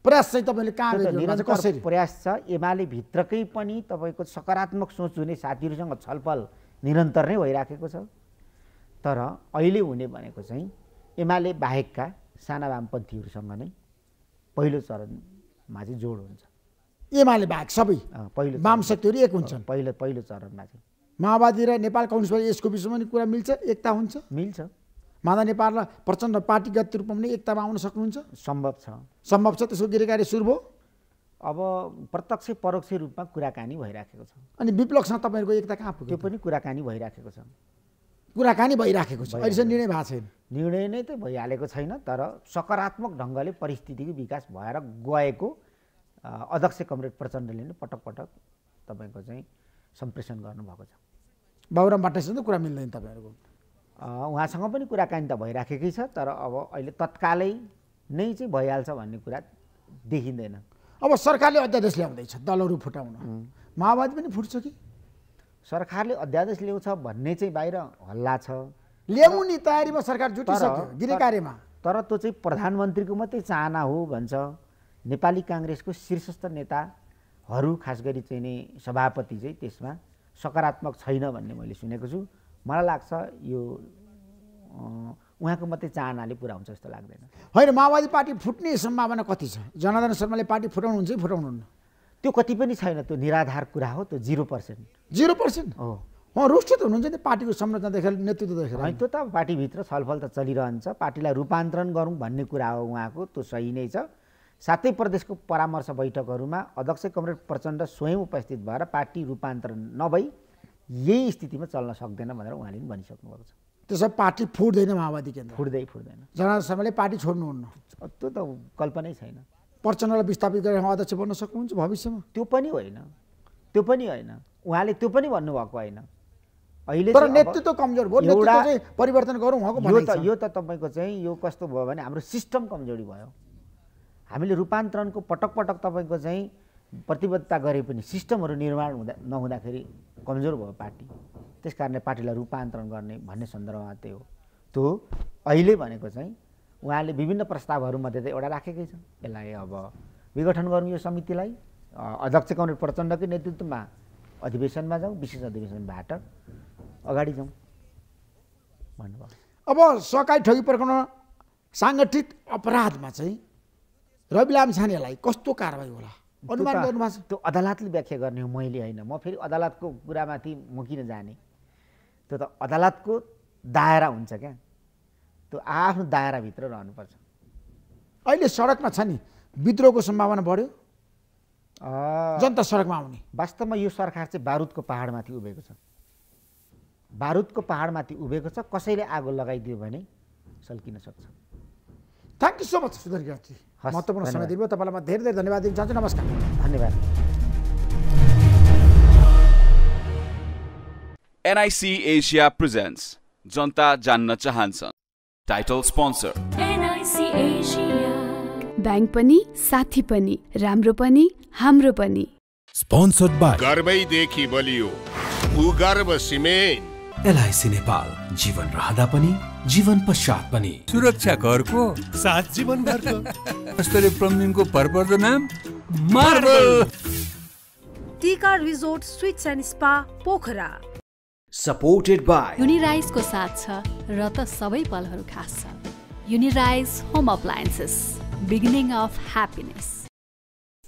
प्रयास चाहिँ तपाईँले कहाँ कसरी? प्रयास छ। एमाले भित्रकै पनि तपाईँको सकारात्मक सोच हुने साथीहरूसँग छलफल निरन्तर नै भइराखेको छ। तर अहिले हुने भनेको चाहिँ एमाले बाहेकका साना वामपन्थीहरूसँग नै पहिलो चरणमा चाहिँ जोड हुन्छ। एमाले बाहेक सबै पहिलो वाम चरण- शक्तिहरू एक हुन्छन्। पहिलो पहिलो चरणमा चाहिँ। माओवादी र नेपाल पार्टी यसको बिचमा पनि कुरा मिल्छ एकता हुन्छ? मिल्छ। माधव नेपाल र प्रचण्ड पार्टीगत रूपमा पनि एकतामा आउन सक्नुहुन्छ? सम्भव छ। सम्भव छ त्यसको गृहकार्य सुरु भयो? अब प्रत्यक्ष परोक्ष रूपमा कुराकानी भइराखेको छ। अनि विप्लवसँग तपाईँहरूको एकता कहाँ त्यो पुग्यो पनि कुराकानी भइराखेको छ। कुराकानी भइराखेको छ। अहिलेसम्म निर्णय भएको छैन। निर्णय नै त भइहालेको छैन तर सकारात्मक ढङ्गले परिस्थितिको विकास भएर गएको अध्यक्ष कमरेड प्रचण्डले नै पटक पटक तपाईँको चाहिँ सम्प्रेषण गर्नुभएको छ। बाबुराम भट्टराईसँग त कुरा मिल्दैन तपाईँहरूको। उहाँसँग पनि कुराकानी त भइराखेकै छ तर अब अहिले तत्कालै नै चाहिँ भइहाल्छ भन्ने कुरा देखिँदैन। अब सरकारले अध्यादेश ल्याउँदैछ दलहरू फुटाउन। माओवादी पनि फुट्छ कि? सरकारले अध्यादेश ल्याउँछ भन्ने चाहिँ बाहिर हल्ला छ। ल्याउने तयारीमा सरकार जुटिसक्यो गृह कार्यमा तर त्यो चाहिँ प्रधानमन्त्रीको मात्रै चाहना हो भन्छ। नेपाली काङ्ग्रेसको शीर्षस्थ नेताहरू खास गरी चाहिँ नि सभापति चाहिँ त्यसमा सकारात्मक छैन भन्ने मैले सुनेको छु। मलाई लाग्छ यो उहाँको मात्रै चाहनाले पुरा हुन्छ जस्तो लाग्दैन। होइन माओवादी पार्टी फुट्ने सम्भावना कति छ? जनार्दन शर्माले पार्टी फुटाउनुहुन्छ कि फुटाउनुहुन्न? त्यो कति पनि छैन त्यो निराधार कुरा हो त्यो जिरो पर्सेन्ट। Zero percent? हो। उहाँ रुष्ट त हुनुहुन्छ नि पार्टीको संरचना देखेर नेतृत्व देखेर। होइन त्यो त पार्टीभित्र छलफल त चलिरहन्छ। पार्टीलाई रूपान्तरण गरौँ भन्ने कुरा हो उहाँको त्यो सही नै छ। सातै प्रदेशको परामर्श बैठकहरूमा अध्यक्ष कमरेड प्रचण्ड स्वयं उपस्थित भएर पार्टी रूपान्तरण नभई यही स्थितिमा चल्न सक्दैन भनेर उहाँले पनि भनिसक्नु भएको छ त्यसो पार्टी फुट्दैन माओवादी केन्द्र। फुट्दै फुट्दैन। जनार्दन शर्माले पार्टी छोड्नुहुन्न। त्यो त कल्पनै छैन। प्रचण्डलाई विस्थापित गरेर उहाँ अध्यक्ष बन्न सक्नुहुन्छ भविष्यमा? त्यो पनि होइन। त्यो पनि होइन। उहाँले त्यो पनि भन्नुभएको होइन। अहिले तर नेतृत्व कमजोर भयो। एउटा- परिवर्तन गरौँ उहाँको यो त। यो त तपाईँको चाहिँ यो कस्तो भयो भने हाम्रो सिस्टम कमजोरी भयो। हामीले रूपान्तरणको पटक पटक तपाईँको चाहिँ प्रतिबद्धता गरे पनि सिस्टमहरू निर्माण हुँदा नहुँदाखेरि कमजोर भयो पार्टी। त्यस कारणले पार्टीलाई रूपान्तरण गर्ने भन्ने सन्दर्भमा त्यही हो। त्यो अहिले भनेको चाहिँ उहाँले विभिन्न प्रस्तावहरूमध्ये त एउटा राखेकै छ यसलाई अब विघटन गरौँ यो समितिलाई अध्यक्ष कमरेड प्रचण्डकै नेतृत्वमा अधिवेशनमा जाउँ विशेष अधिवेशनबाट अगाडि जाउँ। भन्नुभयो। अब सहकारी ठगी प्रकरण साङ्गठित अपराधमा चाहिँ रवि लामछानेलाई कस्तो कारवाही होला? अनुमान गर्नुभएको छ? त्यो अदालतले व्याख्या गर्ने हो मैले होइन। म फेरि अदालतको कुरामाथि म किन जाने? त्यो त अदालतको दायरा हुन्छ क्या। त्यो आफ्नो दायराभित्र रहनुपर्छ। अहिले सडकमा छ नि विद्रोहको सम्भावना बढ्यो। जनता सडकमा आउने। वास्तवमा यो सरकार चाहिँ बारुदको पहाडमाथि उभिएको छ। बारुदको पहाडमाथि उभिएको छ कसैले आगो लगाइदियो भने सल्किन सक्छ। थ्याङ्क यू सो मच सुधर गिराजी महत्त्वपूर्ण समय। दिनुभयो। तपाईँलाई म धेरै धेरै धन्यवाद दिन चाहन्छु। नमस्कार। धन्यवाद। NIC Asia presents. जनता जान्न चाहन्छन्। टाइटल स्पोन्सर ब्याङ्क पनि साथी पनि राम्रो पनि हाम्रो पनि। स्पोन्सर्ड बाई गर्वैदेखि बलियो। भूगर्भ सिमेन्ट। एलआइसी नेपाल जीवन रहँदा पनि जीवन पश्चात पनि। सुरक्षा करको सात जीवनभरको स्तरीय प्लम्बिङको भरपर्दो नाम marble Tika resort suites and spa Pokhara. Supported by युनिराइजको साथ छ र त सबै पलहरू खास छ। युनिराइज home appliances beginning of happiness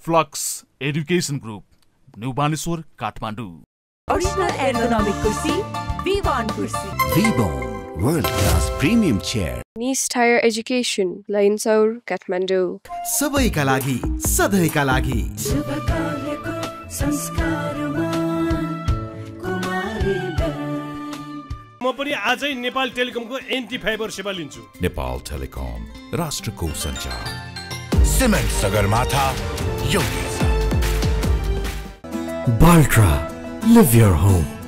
flux education group new Baneshwor Kathmandu original ergonomic कुर्सी भी वान कुर्सी Vbone World Class Premium Chair Nice Tire Education, Lainsaur, Kathmandu. सबैका लागि सधैँका लागि। शुभ कार्यको संस्कारमा म पनि आजै नेपाल टेलिकमको एन्टी फाइबर सेवा लिन्छु। नेपाल टेलिकम राष्ट्रको सञ्चार। सिमेन्ट सगरमाथा एउटै छ Baltra Live your home